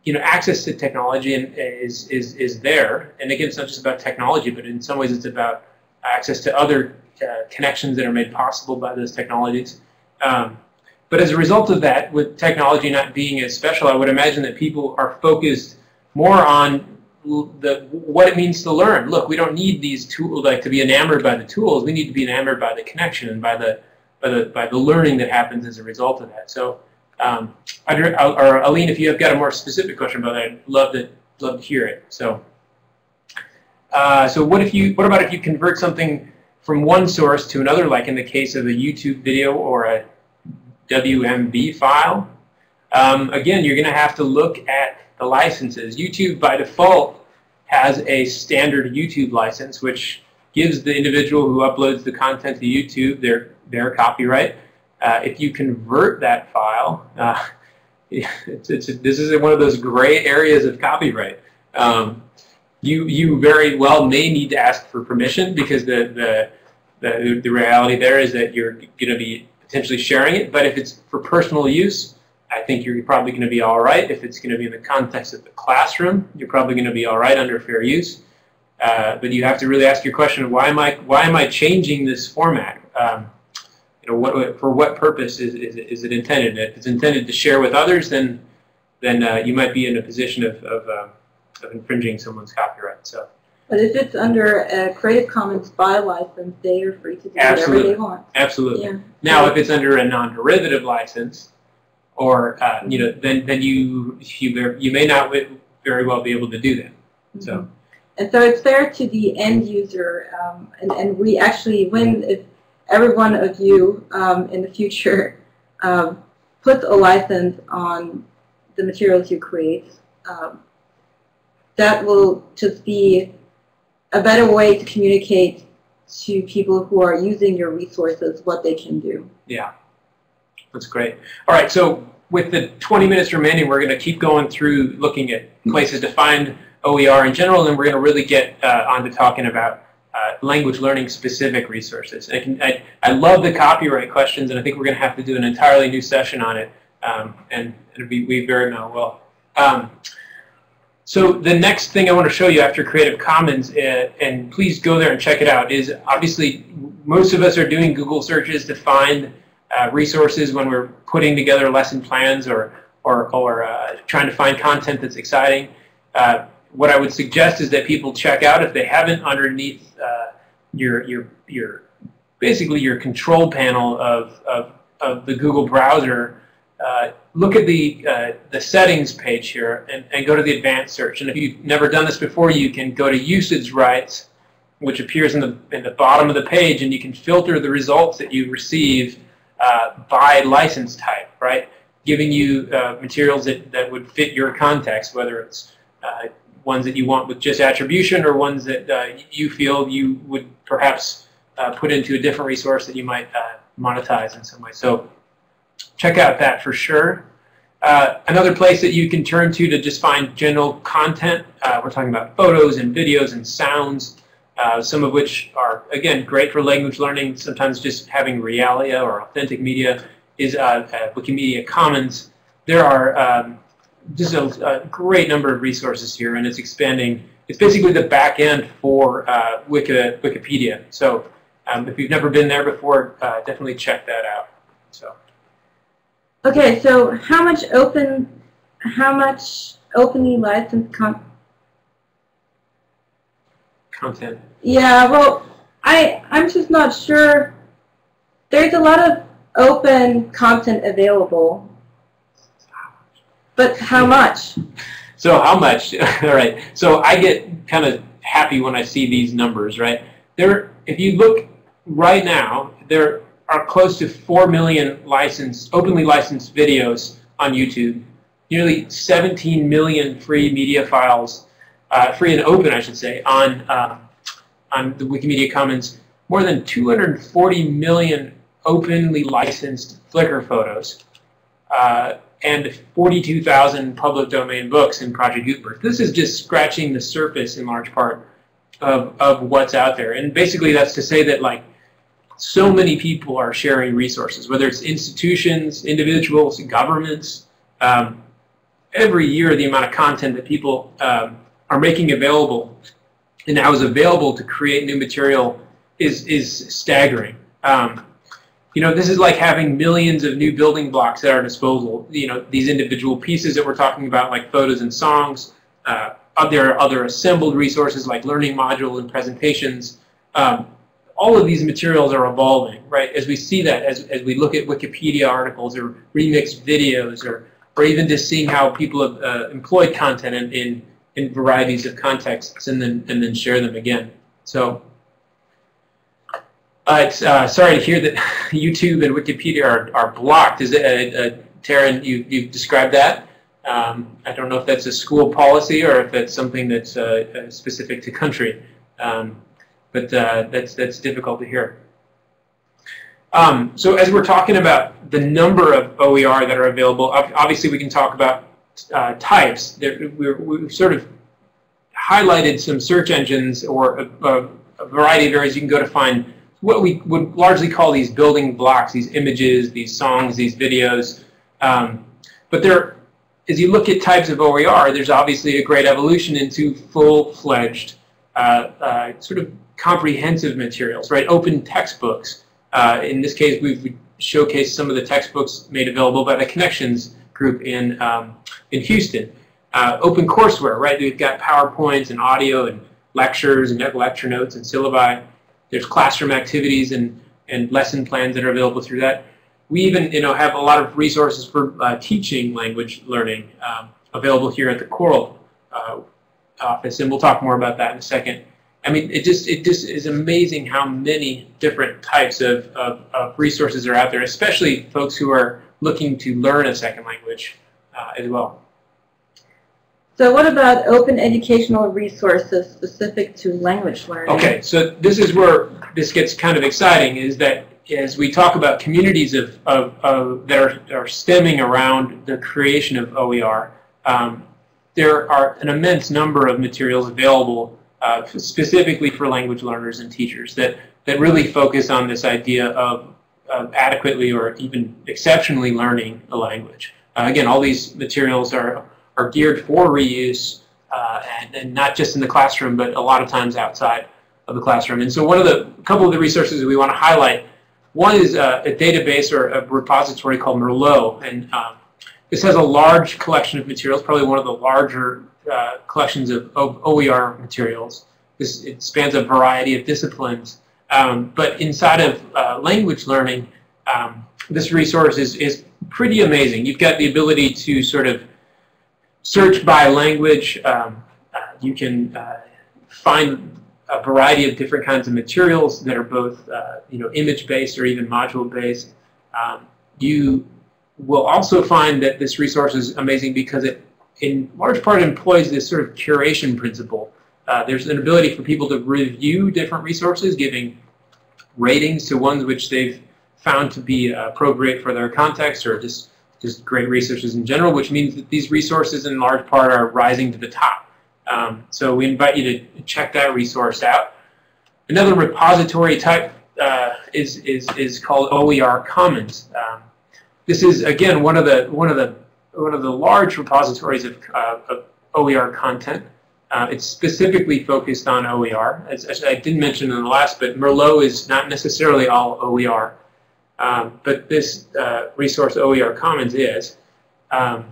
you know, access to technology is, is, is there. And again, it's not just about technology, but in some ways it's about access to other uh, connections that are made possible by those technologies. Um, but as a result of that, with technology not being as special, I would imagine that people are focused more on the what it means to learn. Look, we don't need these tools like to be enamored by the tools. We need to be enamored by the connection and by the by the by the learning that happens as a result of that. So, um, or Aline, if you have got a more specific question about that, I'd love to love to hear it. So, Uh, so what if you? What about if you convert something from one source to another, like in the case of a YouTube video or a WMV file? Um, again, you're going to have to look at the licenses. YouTube, by default, has a standard YouTube license, which gives the individual who uploads the content to YouTube their, their copyright. Uh, if you convert that file, uh, it's, it's, this is one of those gray areas of copyright. Um, you, you very well may need to ask for permission because the, the, the, the reality there is that you're going to be potentially sharing it. But if it's for personal use, I think you're probably going to be all right. If it's going to be in the context of the classroom, you're probably going to be all right under fair use. Uh, but you have to really ask your question: Why am I why am I changing this format? Um, you know, what for what purpose is, is, is it intended? If it's intended to share with others, then then uh, you might be in a position of of, uh, of infringing someone's copyright. So. But if it's under a Creative Commons by license, they are free to do Absolutely. whatever they want. Absolutely. Yeah. Now, if it's under a non-derivative license, or uh, you know, then then you you you may not very well be able to do that. So. Mhm. And so it's fair to the end user, um, and, and we actually, when if every one of you um, in the future um, puts a license on the materials you create, um, that will just be a better way to communicate to people who are using your resources what they can do. Yeah, that's great. All right, so with the 20 minutes remaining, we're going to keep going through looking at places to find OER in general, and we're going to really get uh, on to talking about uh, language learning specific resources. I, can, I, I love the copyright questions, and I think we're going to have to do an entirely new session on it, um, and, and we, we very well will. Um, so the next thing I want to show you after Creative Commons, uh, and please go there and check it out, is obviously most of us are doing Google searches to find uh, resources when we're putting together lesson plans or, or, or uh, trying to find content that's exciting. What I would suggest is that people check out, if they haven't, underneath uh, your, your, your, basically your control panel of, of, of the Google browser, uh, look at the, uh, the settings page here and, and go to the advanced search. And if you've never done this before, you can go to usage rights, which appears in the, in the bottom of the page, and you can filter the results that you receive uh, by license type, right? Giving you uh, materials that, that would fit your context, whether it's uh, ones that you want with just attribution or ones that uh, you feel you would perhaps uh, put into a different resource that you might monetize in some way. So check out that for sure. Uh, another place that you can turn to to just find general content, uh, we're talking about photos and videos and sounds, uh, some of which are, again, great for language learning. Sometimes just having realia or authentic media is uh, Wikimedia Commons. There are um, just a, a, great number of resources here, and it's expanding. It's basically the back end for uh, Wiki, Wikipedia. So um, if you've never been there before, uh, definitely check that out. So. Okay, so how much open, how much openly licensed con content? Yeah, well, I I'm just not sure. There's a lot of open content available, but how much? So how much? All right. So I get kind of happy when I see these numbers, right? There, if you look right now, there are close to 4 million licensed, openly licensed videos on YouTube, nearly 17 million free media files, uh, free and open, I should say, on, uh, on the Wikimedia Commons, more than 240 million openly licensed Flickr photos, uh, and 42,000 public domain books in Project Gutenberg. This is just scratching the surface in large part of, of what's out there. And basically that's to say that like so many people are sharing resources, whether it's institutions, individuals, governments. Um, every year, the amount of content that people um, are making available and now is available to create new material is is staggering. Um, you know, this is like having millions of new building blocks at our disposal. You know, these individual pieces that we're talking about, like photos and songs. Uh, there are other assembled resources like learning module and presentations. Um, all of these materials are evolving, right? As we see that, as, as we look at Wikipedia articles or remixed videos or, or even just seeing how people have uh, employed content in, in, in varieties of contexts and then and then share them again. So it's uh, sorry to hear that YouTube and Wikipedia are, are blocked. Is it, uh, uh, Taryn, you, you described that? Um, I don't know if that's a school policy or if that's something that's uh, uh, specific to country. Um, but that's, that's difficult to hear. Um, so as we're talking about the number of OER that are available, obviously we can talk about types. There, we've sort of highlighted some search engines or a, a, a variety of areas you can go to find what we would largely call these building blocks, these images, these songs, these videos. Um, but there, as you look at types of OER, there's obviously a great evolution into full-fledged, uh, uh, sort of comprehensive materials, right? Open textbooks. Uh, in this case, we've showcased some of the textbooks made available by the Connexions group in um, in Houston. Uh, open courseware, right? We've got PowerPoints and audio and lectures and lecture notes and syllabi. There's classroom activities and, and lesson plans that are available through that. We even you know, have a lot of resources for uh, teaching language learning um, available here at the COERLL uh, office, and we'll talk more about that in a second. I mean, it just it just is amazing how many different types of, of, of resources are out there, especially folks who are looking to learn a second language uh, as well. So what about open educational resources specific to language learning? Okay, so this is where this gets kind of exciting, is that as we talk about communities of, of, of that are, are stemming around the creation of OER, um, there are an immense number of materials available uh, specifically for language learners and teachers that, that really focus on this idea of, of adequately or even exceptionally learning a language. Uh, again, all these materials are are geared for reuse, uh, and, and, not just in the classroom, but a lot of times outside of the classroom. And so one of the couple of the resources that we want to highlight, one is a, a database or a repository called Merlot, and um, this has a large collection of materials, probably one of the larger uh, collections of, of, OER materials. This, it spans a variety of disciplines, um, but inside of uh, language learning, um, this resource is, is pretty amazing. You've got the ability to sort of search by language. Um, uh, you can uh, find a variety of different kinds of materials that are both uh, you know, image-based or even module-based. Um, you will also find that this resource is amazing because it, in large part, employs this sort of curation principle. Uh, there's an ability for people to review different resources, giving ratings to ones which they've found to be appropriate for their context or just just great resources in general, which means that these resources in large part are rising to the top. Um, so we invite you to check that resource out. Another repository type uh, is, is, is called OER Commons. Um, this is again one of the one of the one of the large repositories of, uh, of OER content. Uh, it's specifically focused on OER. As, as, I didn't mention in the last, but Merlot is not necessarily all OER. Um, but this uh, resource OER Commons is. Um,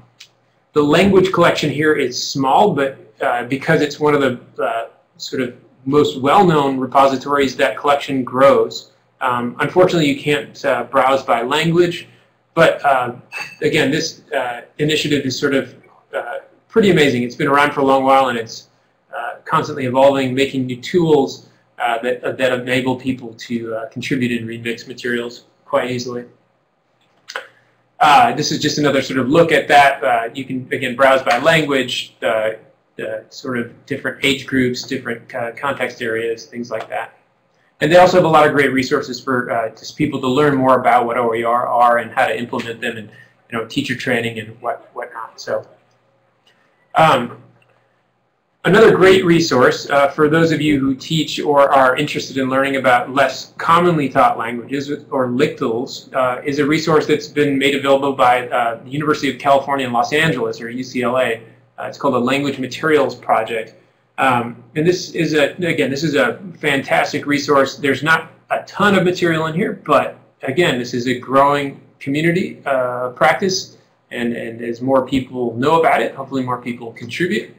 the language collection here is small, but uh, because it's one of the uh, sort of most well-known repositories, that collection grows. Um, unfortunately, you can't uh, browse by language, but uh, again, this uh, initiative is sort of pretty amazing. It's been around for a long while, and it's constantly evolving, making new tools that, that enable people to contribute and remix materials quite easily. Uh, this is just another sort of look at that. Uh, you can, again, browse by language, the, the sort of different age groups, different uh, context areas, things like that. And they also have a lot of great resources for uh, just people to learn more about what OER are and how to implement them and you know, teacher training and what, whatnot. So um, Another great resource uh, for those of you who teach or are interested in learning about less commonly taught languages or LCTLs uh, is a resource that's been made available by uh, the University of California in Los Angeles or UCLA. Uh, it's called the Language Materials Project. Um, and this is a, again, this is a fantastic resource. There's not a ton of material in here, but again, this is a growing community uh, practice and, and as more people know about it, hopefully more people contribute.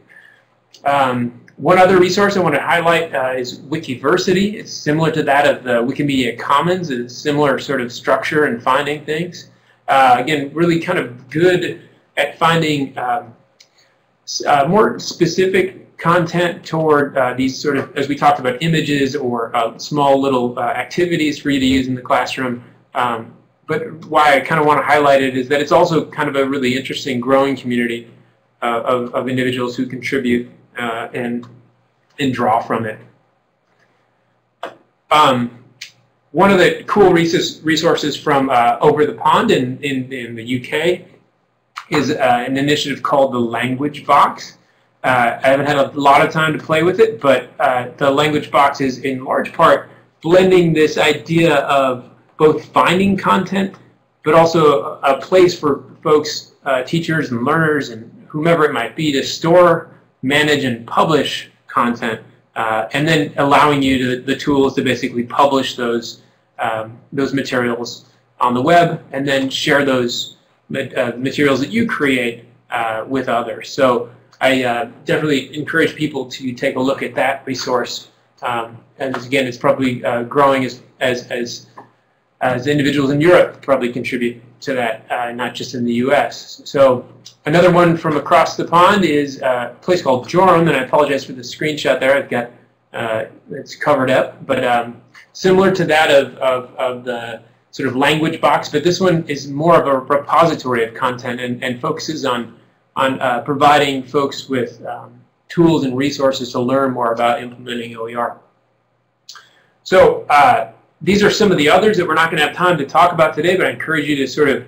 Um, one other resource I want to highlight uh, is Wikiversity. It's similar to that of the Wikimedia Commons. It's a similar sort of structure and finding things. Uh, again, really kind of good at finding um, uh, more specific content toward uh, these sort of, as we talked about, images or uh, small little uh, activities for you to use in the classroom. Um, but why I kind of want to highlight it is that it's also kind of a really interesting growing community of, of individuals who contribute uh, and, and draw from it. Um, one of the cool resources from uh, over the pond in, in, in the UK is uh, an initiative called the Language Box. Uh, I haven't had a lot of time to play with it, but uh, the Language Box is in large part blending this idea of both finding content, but also a, place for folks, uh, teachers and learners and whomever it might be to store, manage, and publish content, uh, and then allowing you to, the tools to basically publish those um, those materials on the web, and then share those uh, materials that you create uh, with others. So I uh, definitely encourage people to take a look at that resource. Um, and again, it's probably uh, growing as, as, as, as individuals in Europe probably contribute to that, uh, not just in the U.S. So another one from across the pond is a place called Jorum, and I apologize for the screenshot there. I've got uh, it's covered up, but um, similar to that of, of, of the sort of language box, but this one is more of a repository of content and, and focuses on, on uh, providing folks with um, tools and resources to learn more about implementing OER. So uh, these are some of the others that we're not going to have time to talk about today, but I encourage you to sort of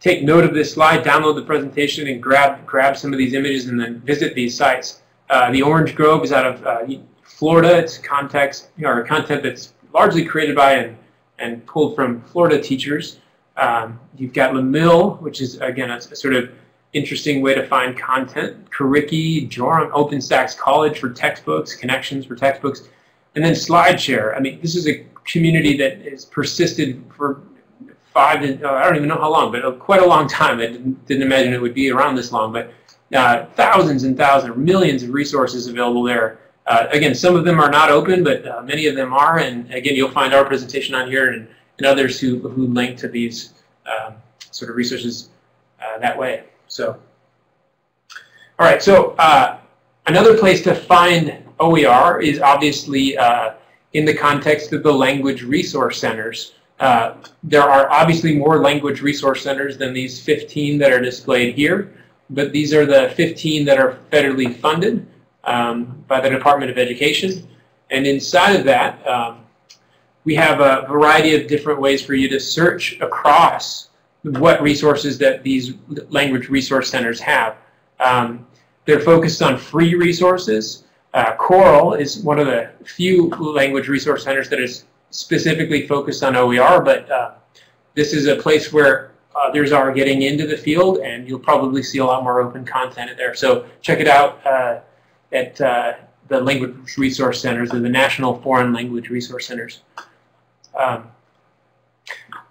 take note of this slide, download the presentation, and grab grab some of these images and then visit these sites. Uh, the Orange Grove is out of uh, Florida. It's context or content that's largely created by and, and pulled from Florida teachers. Um, you've got LeMill, which is, again, a, a, sort of interesting way to find content. Curriki, Jorum, OpenStax College for textbooks, Connexions for textbooks, and then SlideShare. I mean, this is a community that has persisted for five, uh, I don't even know how long, but quite a long time. I didn't, didn't imagine it would be around this long, but uh, thousands and thousands, millions of resources available there. Uh, again, some of them are not open, but uh, many of them are. And again, you'll find our presentation on here and, and others who, who link to these um, sort of resources uh, that way. So, all right, so uh, another place to find OER is obviously uh, in the context of the language resource centers. Uh, there are obviously more language resource centers than these 15 that are displayed here, but these are the 15 that are federally funded um, by the Department of Education. And inside of that, um, we have a variety of different ways for you to search across what resources that these language resource centers have. Um, they're focused on free resources. Uh, COERLL is one of the few language resource centers that is specifically focused on OER, but uh, this is a place where others are getting into the field, and you'll probably see a lot more open content there. So check it out. Uh, at uh, the language resource centers or the National Foreign Language Resource Centers. Um,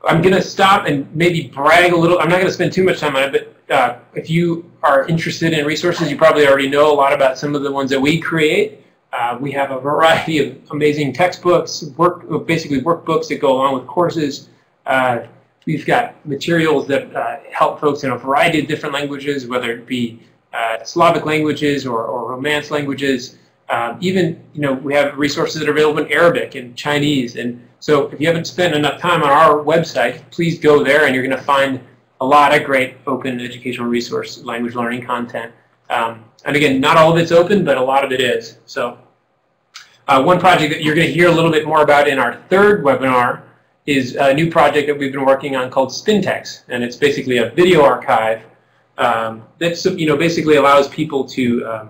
I'm going to stop and maybe brag a little. I'm not going to spend too much time on it, but uh, if you are interested in resources, you probably already know a lot about some of the ones that we create. Uh, we have a variety of amazing textbooks, work, basically workbooks that go along with courses. Uh, we've got materials that uh, help folks in a variety of different languages, whether it be uh, Slavic languages or, or Romance languages. Um, even, you know, we have resources that are available in Arabic and Chinese. And so if you haven't spent enough time on our website, please go there and you're going to find a lot of great open educational resource language learning content. Um, and again, not all of it's open, but a lot of it is. So uh, one project that you're going to hear a little bit more about in our third webinar is a new project that we've been working on called SpinTX. And it's basically a video archive um, that you know basically allows people to um,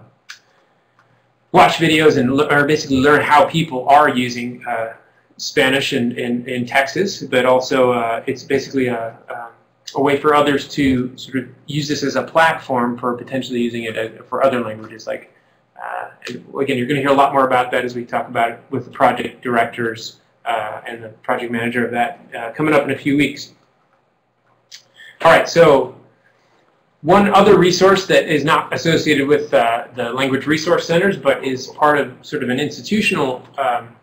watch videos and or basically learn how people are using uh, Spanish in, in, in, Texas, but also uh, it's basically a, a, way for others to sort of use this as a platform for potentially using it uh, for other languages. Like uh, again, you're going to hear a lot more about that as we talk about it with the project directors uh, and the project manager of that uh, coming up in a few weeks. All right, so one other resource that is not associated with uh, the language resource centers, but is part of sort of an institutional um,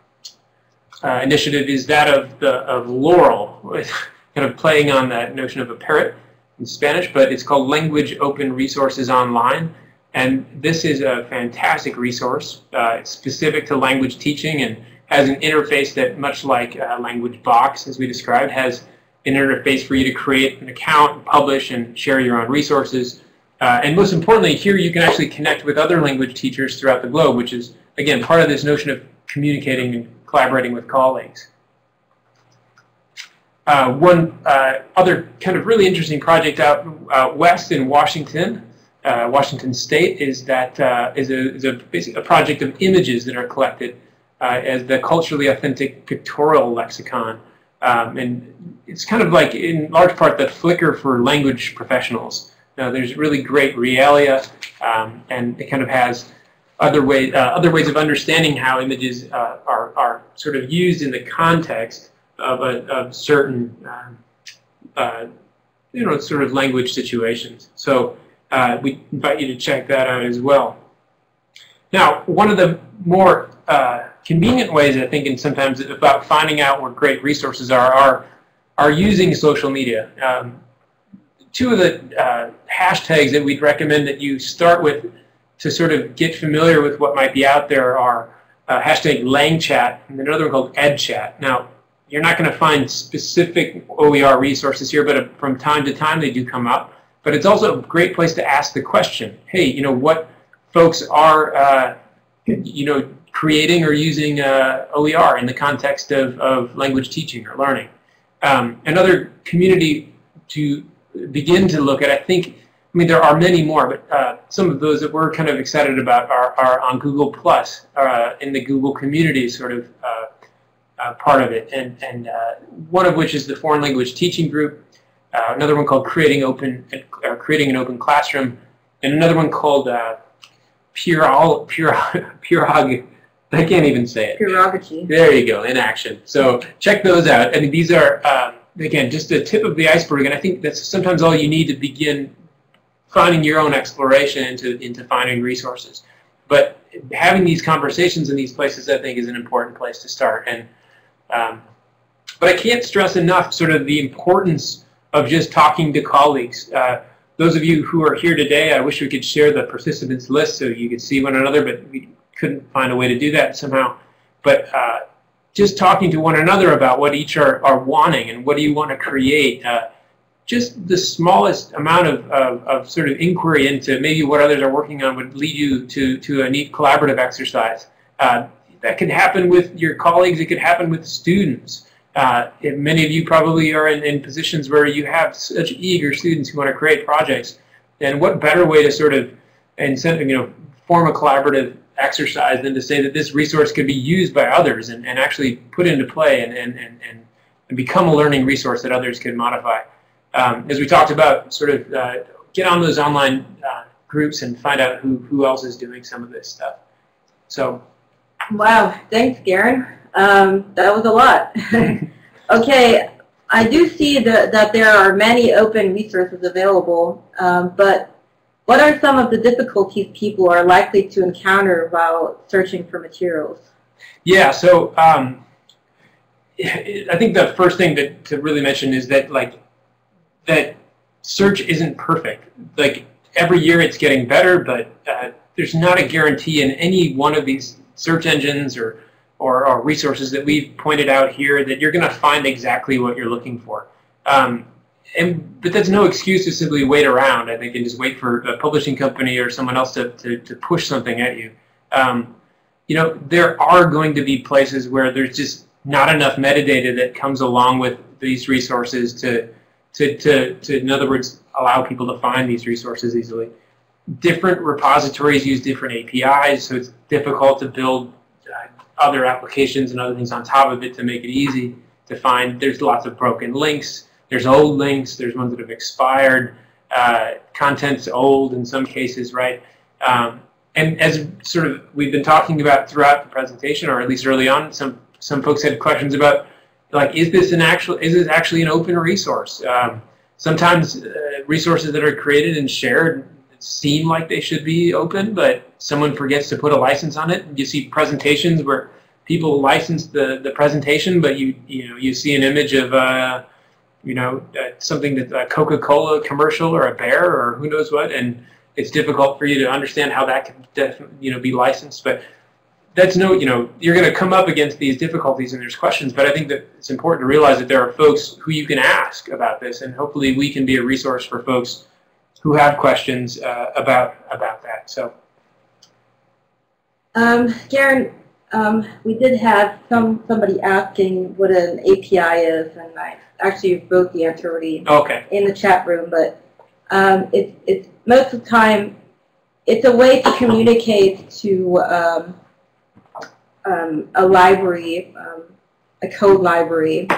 uh, initiative, is that of the of Loro, kind of playing on that notion of a parrot in Spanish, but it's called Language Open Resources Online. And this is a fantastic resource. Uh, specific to language teaching and has an interface that, much like uh, Language Box, as we described, has an interface for you to create an account, publish, and share your own resources. Uh, and most importantly, here you can actually connect with other language teachers throughout the globe, which is, again, part of this notion of communicating and collaborating with colleagues. Uh, one uh, other kind of really interesting project out uh, west in Washington, uh, Washington State, is that uh, is a, is a, a project of images that are collected uh, as the culturally authentic pictorial lexicon. Um, and it's kind of like, in large part, the Flickr for language professionals. Now, there's really great realia, um, and it kind of has other, way, other ways of understanding how images are, are sort of used in the context of a of certain um, uh, you know sort of language situations. So uh, we invite you to check that out as well. Now, one of the more uh, convenient ways I think, and sometimes about finding out where great resources are, are are using social media. Um, two of the uh, hashtags that we'd recommend that you start with to sort of get familiar with what might be out there are uh, hashtag LangChat and another one called EdChat. Now, you're not going to find specific OER resources here, but uh, from time to time they do come up. But it's also a great place to ask the question, hey, you know, what folks are, uh, you know, creating or using uh, OER in the context of, of language teaching or learning. Um, another community to begin to look at, I think, I mean, there are many more, but uh, some of those that we're kind of excited about are, are on Google Plus, uh, in the Google community sort of uh, uh, part of it, and, and uh, one of which is the foreign language teaching group, uh, another one called creating open uh, creating an open classroom, and another one called uh, Pure Pure Purog. I can't even say it. Pedagogy. There you go, in action. So check those out. I mean, these are um, again just the tip of the iceberg, and I think that's sometimes all you need to begin finding your own exploration into into finding resources. But having these conversations in these places, I think, is an important place to start. And um, but I can't stress enough sort of the importance of just talking to colleagues. Uh, those of you who are here today, I wish we could share the participants list so you could see one another, but we couldn't find a way to do that somehow. But uh, just talking to one another about what each are, are wanting and what do you want to create. Uh, just the smallest amount of, of, of, sort of inquiry into maybe what others are working on would lead you to, to a neat collaborative exercise. Uh, that can happen with your colleagues. It could happen with students. Uh, many of you probably are in, in, positions where you have such eager students who want to create projects. And what better way to sort of incent, you know, form a collaborative exercise than to say that this resource could be used by others and, and actually put into play and, and, and, and become a learning resource that others can modify. Um, as we talked about, sort of uh, get on those online uh, groups and find out who, who else is doing some of this stuff. So Wow, thanks, Garen. Um, that was a lot. okay, I do see that, that there are many open resources available, um, but what are some of the difficulties people are likely to encounter while searching for materials? Yeah, so um, I think the first thing that, to really mention is that like that search isn't perfect. Like every year it's getting better, but uh, there's not a guarantee in any one of these search engines or, or, or resources that we've pointed out here that you're going to find exactly what you're looking for. Um, and but that's no excuse to simply wait around. I think and just wait for a publishing company or someone else to, to, to push something at you. Um, you know, there are going to be places where there's just not enough metadata that comes along with these resources to, to, to, to in other words, allow people to find these resources easily different repositories use different APIs, so it's difficult to build uh, other applications and other things on top of it to make it easy to find. There's lots of broken links. There's old links. There's ones that have expired. Uh, content's old in some cases, right? Um, and as sort of we've been talking about throughout the presentation, or at least early on, some some folks had questions about like, is this an actual, is this actually an open resource? Um, sometimes uh, resources that are created and shared seem like they should be open, but someone forgets to put a license on it. You see presentations where people license the, the presentation, but you you know you see an image of uh, you know uh, something that a Coca-Cola commercial or a bear or who knows what, and it's difficult for you to understand how that can definitely, you know, be licensed. But that's no, you know, you're going to come up against these difficulties and there's questions. But I think that it's important to realize that there are folks who you can ask about this, and hopefully we can be a resource for folks who have questions uh, about about that. So. Um, Garen, um, we did have some somebody asking what an API is, and I actually wrote the answer already Okay. in the chat room. But um, it's it's most of the time it's a way to communicate to um, um, a library, um, a code library,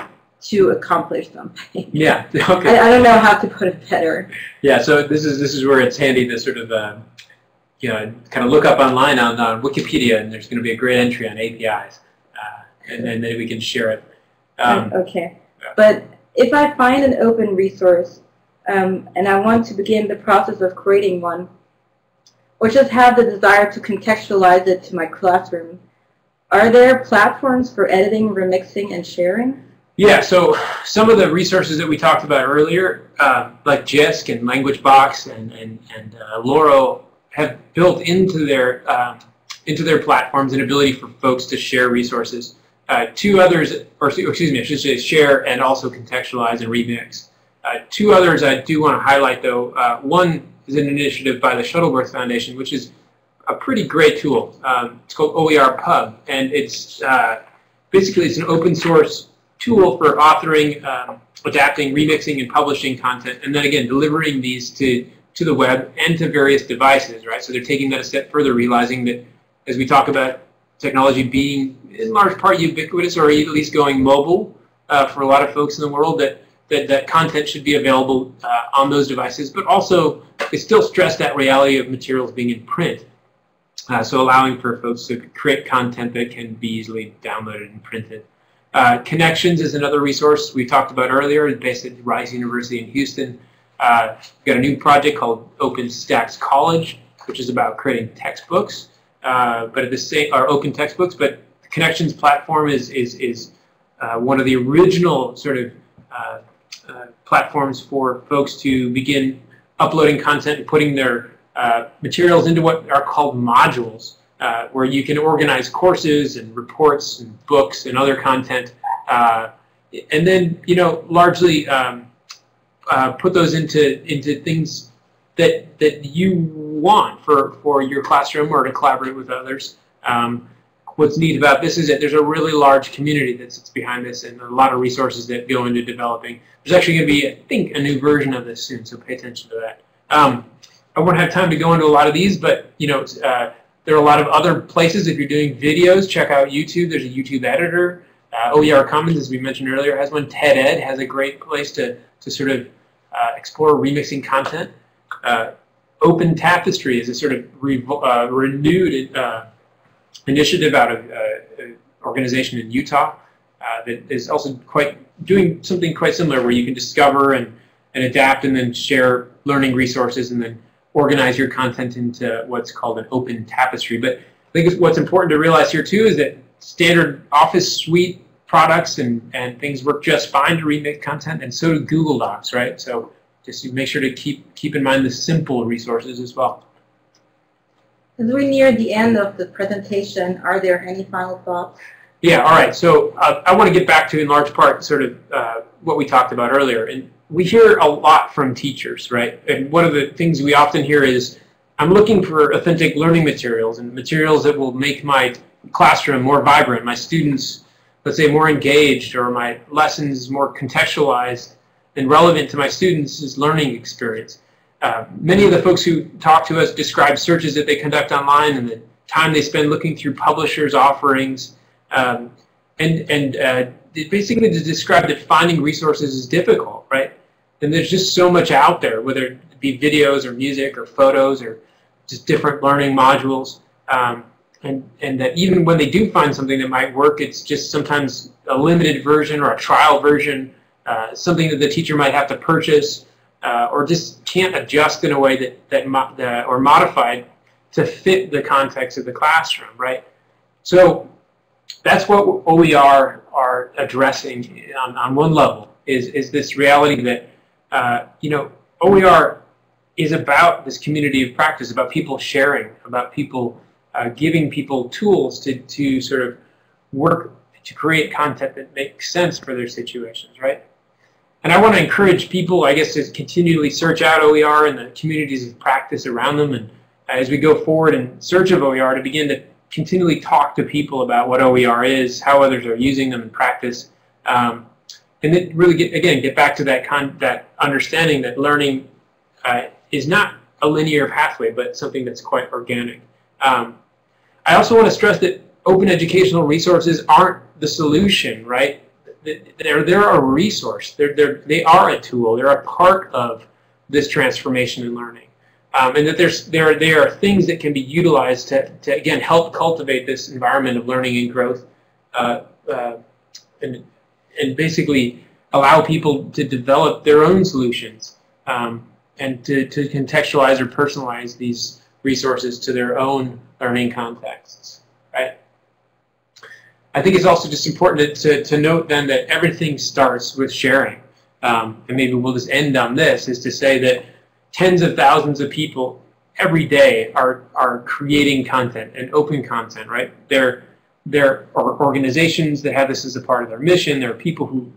to accomplish something. Yeah. Okay. I, I don't know how to put it better. Yeah. So this is this is where it's handy to sort of. Uh, you know, kind of look up online on, on Wikipedia, and there's going to be a great entry on APIs, uh, and, and then we can share it. Um, okay. But if I find an open resource um, and I want to begin the process of creating one, or just have the desire to contextualize it to my classroom, are there platforms for editing, remixing, and sharing? Yeah, so some of the resources that we talked about earlier, uh, like JISC and LanguageBox and, and, and uh, Loro, have built into their um, into their platforms an ability for folks to share resources. Uh, two others, or excuse me, I should say share and also contextualize and remix. Uh, two others I do want to highlight though. Uh, one is an initiative by the Shuttleworth Foundation, which is a pretty great tool. Um, it's called OER Pub, and it's uh, basically it's an open source tool for authoring, um, adapting, remixing, and publishing content, and then again delivering these to to the web and to various devices, right? So they're taking that a step further, realizing that as we talk about technology being in large part ubiquitous or at least going mobile uh, for a lot of folks in the world, that that, that content should be available uh, on those devices, but also they still stress that reality of materials being in print. Uh, so allowing for folks to create content that can be easily downloaded and printed. Uh, Connexions is another resource we talked about earlier, based at Rice University in Houston. Uh, we've got a new project called OpenStax College, which is about creating textbooks, uh, but at the same, open textbooks. But the Connexions platform is is is uh, one of the original sort of uh, uh, platforms for folks to begin uploading content and putting their materials into what are called modules, where you can organize courses and reports and books and other content, and then you know largely. Um, uh, put those into into things that that you want for for your classroom or to collaborate with others. Um, what's neat about this is that there's a really large community that sits behind this and a lot of resources that go into developing. There's actually going to be, I think, a new version of this soon, so pay attention to that. Um, I won't have time to go into a lot of these, but you know, uh, there are a lot of other places. If you're doing videos, check out YouTube. There's a YouTube editor. Uh, OER Commons, as we mentioned earlier, has one. TED Ed has a great place to to sort of uh, explore remixing content. Uh, Open Tapestry is a sort of uh, renewed uh, initiative out of an organization in Utah that is also quite doing something quite similar where you can discover and, and adapt and then share learning resources and then organize your content into what's called an open tapestry. But I think what's important to realize here too is that standard Office suite products and, and things work just fine to remake content, and so do Google Docs, right? So just make sure to keep keep in mind the simple resources as well. As we near the end of the presentation, are there any final thoughts? Yeah, all right. So uh, I want to get back to, in large part, sort of uh, what we talked about earlier. And we hear a lot from teachers, right? And one of the things we often hear is, I'm looking for authentic learning materials and materials that will make my classroom more vibrant, my students let's say, more engaged or my lessons more contextualized and relevant to my students' learning experience. Uh, many of the folks who talk to us describe searches that they conduct online and the time they spend looking through publishers' offerings. Um, and and uh, basically to describe that finding resources is difficult, right? And there's just so much out there, whether it be videos or music or photos or just different learning modules. Um, and, and that even when they do find something that might work, it's just sometimes a limited version or a trial version, uh, something that the teacher might have to purchase, uh, or just can't adjust in a way that, that, mo or modified to fit the context of the classroom, right? So that's what OER are addressing on, on one level is, is this reality that, uh, you know, OER is about this community of practice, about people sharing, about people uh, giving people tools to, to sort of work to create content that makes sense for their situations, right? And I want to encourage people, I guess, to continually search out OER and the communities of practice around them. And as we go forward in search of OER, to begin to continually talk to people about what OER is, how others are using them in practice, um, and then really get again get back to that con that understanding that learning uh, is not a linear pathway, but something that's quite organic. Um, I also want to stress that open educational resources aren't the solution, right? They're, they're a resource. They're, they're, they are a tool. They're a part of this transformation in learning. Um, and that there's, there, there are things that can be utilized to, to, again, help cultivate this environment of learning and growth uh, uh, and, and basically allow people to develop their own solutions um, and to, to contextualize or personalize these resources to their own learning contexts, right? I think it's also just important to, to note then that everything starts with sharing. Um, and maybe we'll just end on this, is to say that tens of thousands of people every day are, are creating content and open content, right? There, there are organizations that have this as a part of their mission. There are people who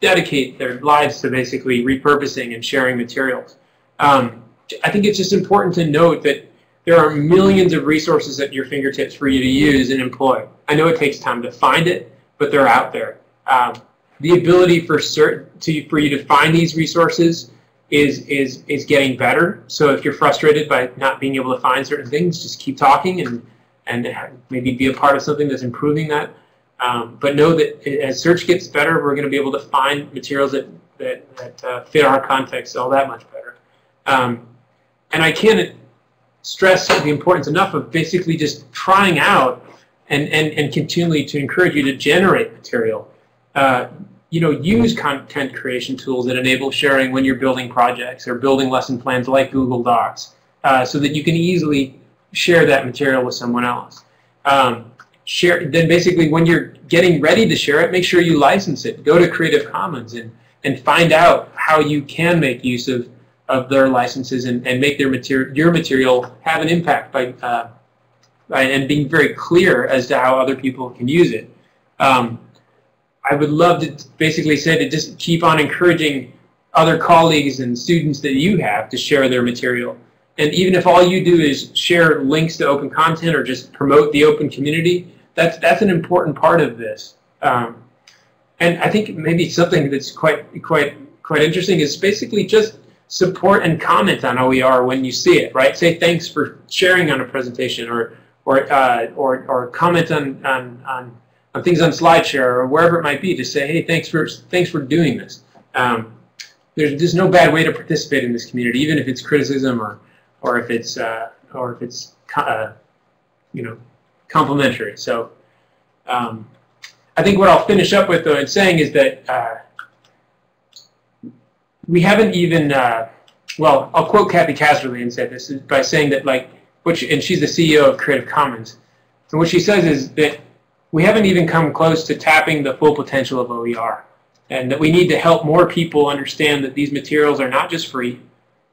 dedicate their lives to basically repurposing and sharing materials. Um, I think it's just important to note that there are millions of resources at your fingertips for you to use and employ. I know it takes time to find it, but they're out there. Um, the ability for certain to, for you to find these resources is is is getting better. So if you're frustrated by not being able to find certain things, just keep talking and and maybe be a part of something that's improving that. Um, but know that as search gets better, we're going to be able to find materials that that, that uh, fit our context all that much better. Um, and I can't stress the importance enough of basically just trying out and, and, and continually to encourage you to generate material. Uh, you know, use content creation tools that enable sharing when you're building projects or building lesson plans like Google Docs uh, so that you can easily share that material with someone else. Um, share Then basically when you're getting ready to share it, make sure you license it. Go to Creative Commons and, and find out how you can make use of of their licenses and, and make their material, your material have an impact by, uh, by, and being very clear as to how other people can use it. Um, I would love to basically say to just keep on encouraging other colleagues and students that you have to share their material. And even if all you do is share links to open content or just promote the open community, that's, that's an important part of this. Um, and I think maybe something that's quite, quite, quite interesting is basically just support and comment on OER when you see it, right? Say thanks for sharing on a presentation or or uh, or, or comment on, on, on, on things on SlideShare or wherever it might be to say, hey, thanks for thanks for doing this. Um, there's there's no bad way to participate in this community, even if it's criticism or or if it's uh, or if it's uh, you know complimentary. So um, I think what I'll finish up with though in saying is that uh, we haven't even, uh, well, I'll quote Cathy Casserly and say this by saying that, like, which, and she's the CEO of Creative Commons. And what she says is that we haven't even come close to tapping the full potential of OER. And that we need to help more people understand that these materials are not just free,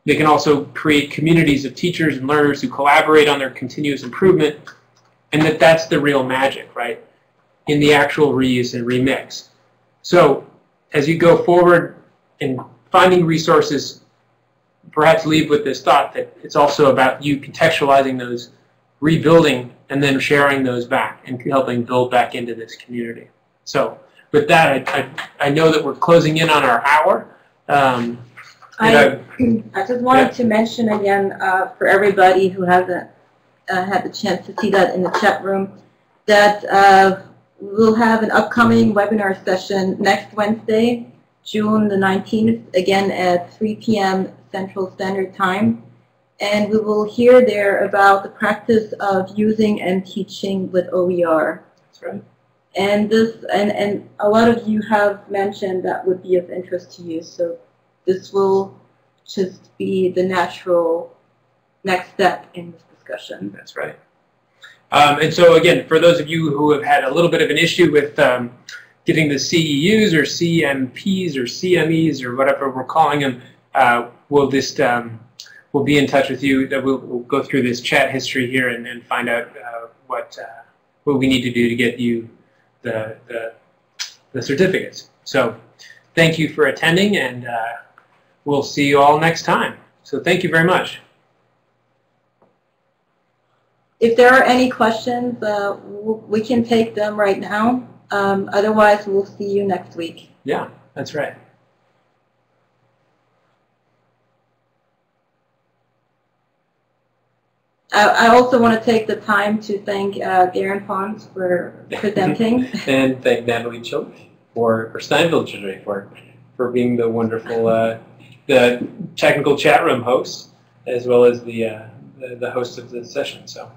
they can also create communities of teachers and learners who collaborate on their continuous improvement, and that that's the real magic, right, in the actual reuse and remix. So as you go forward and finding resources, perhaps leave with this thought that it's also about you contextualizing those, rebuilding, and then sharing those back and helping build back into this community. So with that, I, I, I know that we're closing in on our hour. Um, I, I, just wanted yeah. to mention again uh, for everybody who hasn't uh, had the chance to see that in the chat room that uh, we'll have an upcoming webinar session next Wednesday June the 19th, again at 3 p.m. Central Standard Time. And we will hear there about the practice of using and teaching with OER. That's right. And this, and, and a lot of you have mentioned that would be of interest to you. So this will just be the natural next step in this discussion. That's right. Um, and so again, for those of you who have had a little bit of an issue with um, getting the CEUs or CMPs or CMEs or whatever we're calling them, uh, we'll just um, we'll be in touch with you. That we'll, we'll go through this chat history here and, and find out uh, what uh, what we need to do to get you the the, the certificates. So, thank you for attending, and uh, we'll see you all next time. So, thank you very much. If there are any questions, uh, we can take them right now. Um, Otherwise, we'll see you next week. Yeah, that's right. I I also want to take the time to thank uh, Garen Pons for presenting. and thank Nathalie Childre for, or Steinfeld Childre for, for being the wonderful, uh, The technical chat room host, as well as the uh, the, the host of the session. So.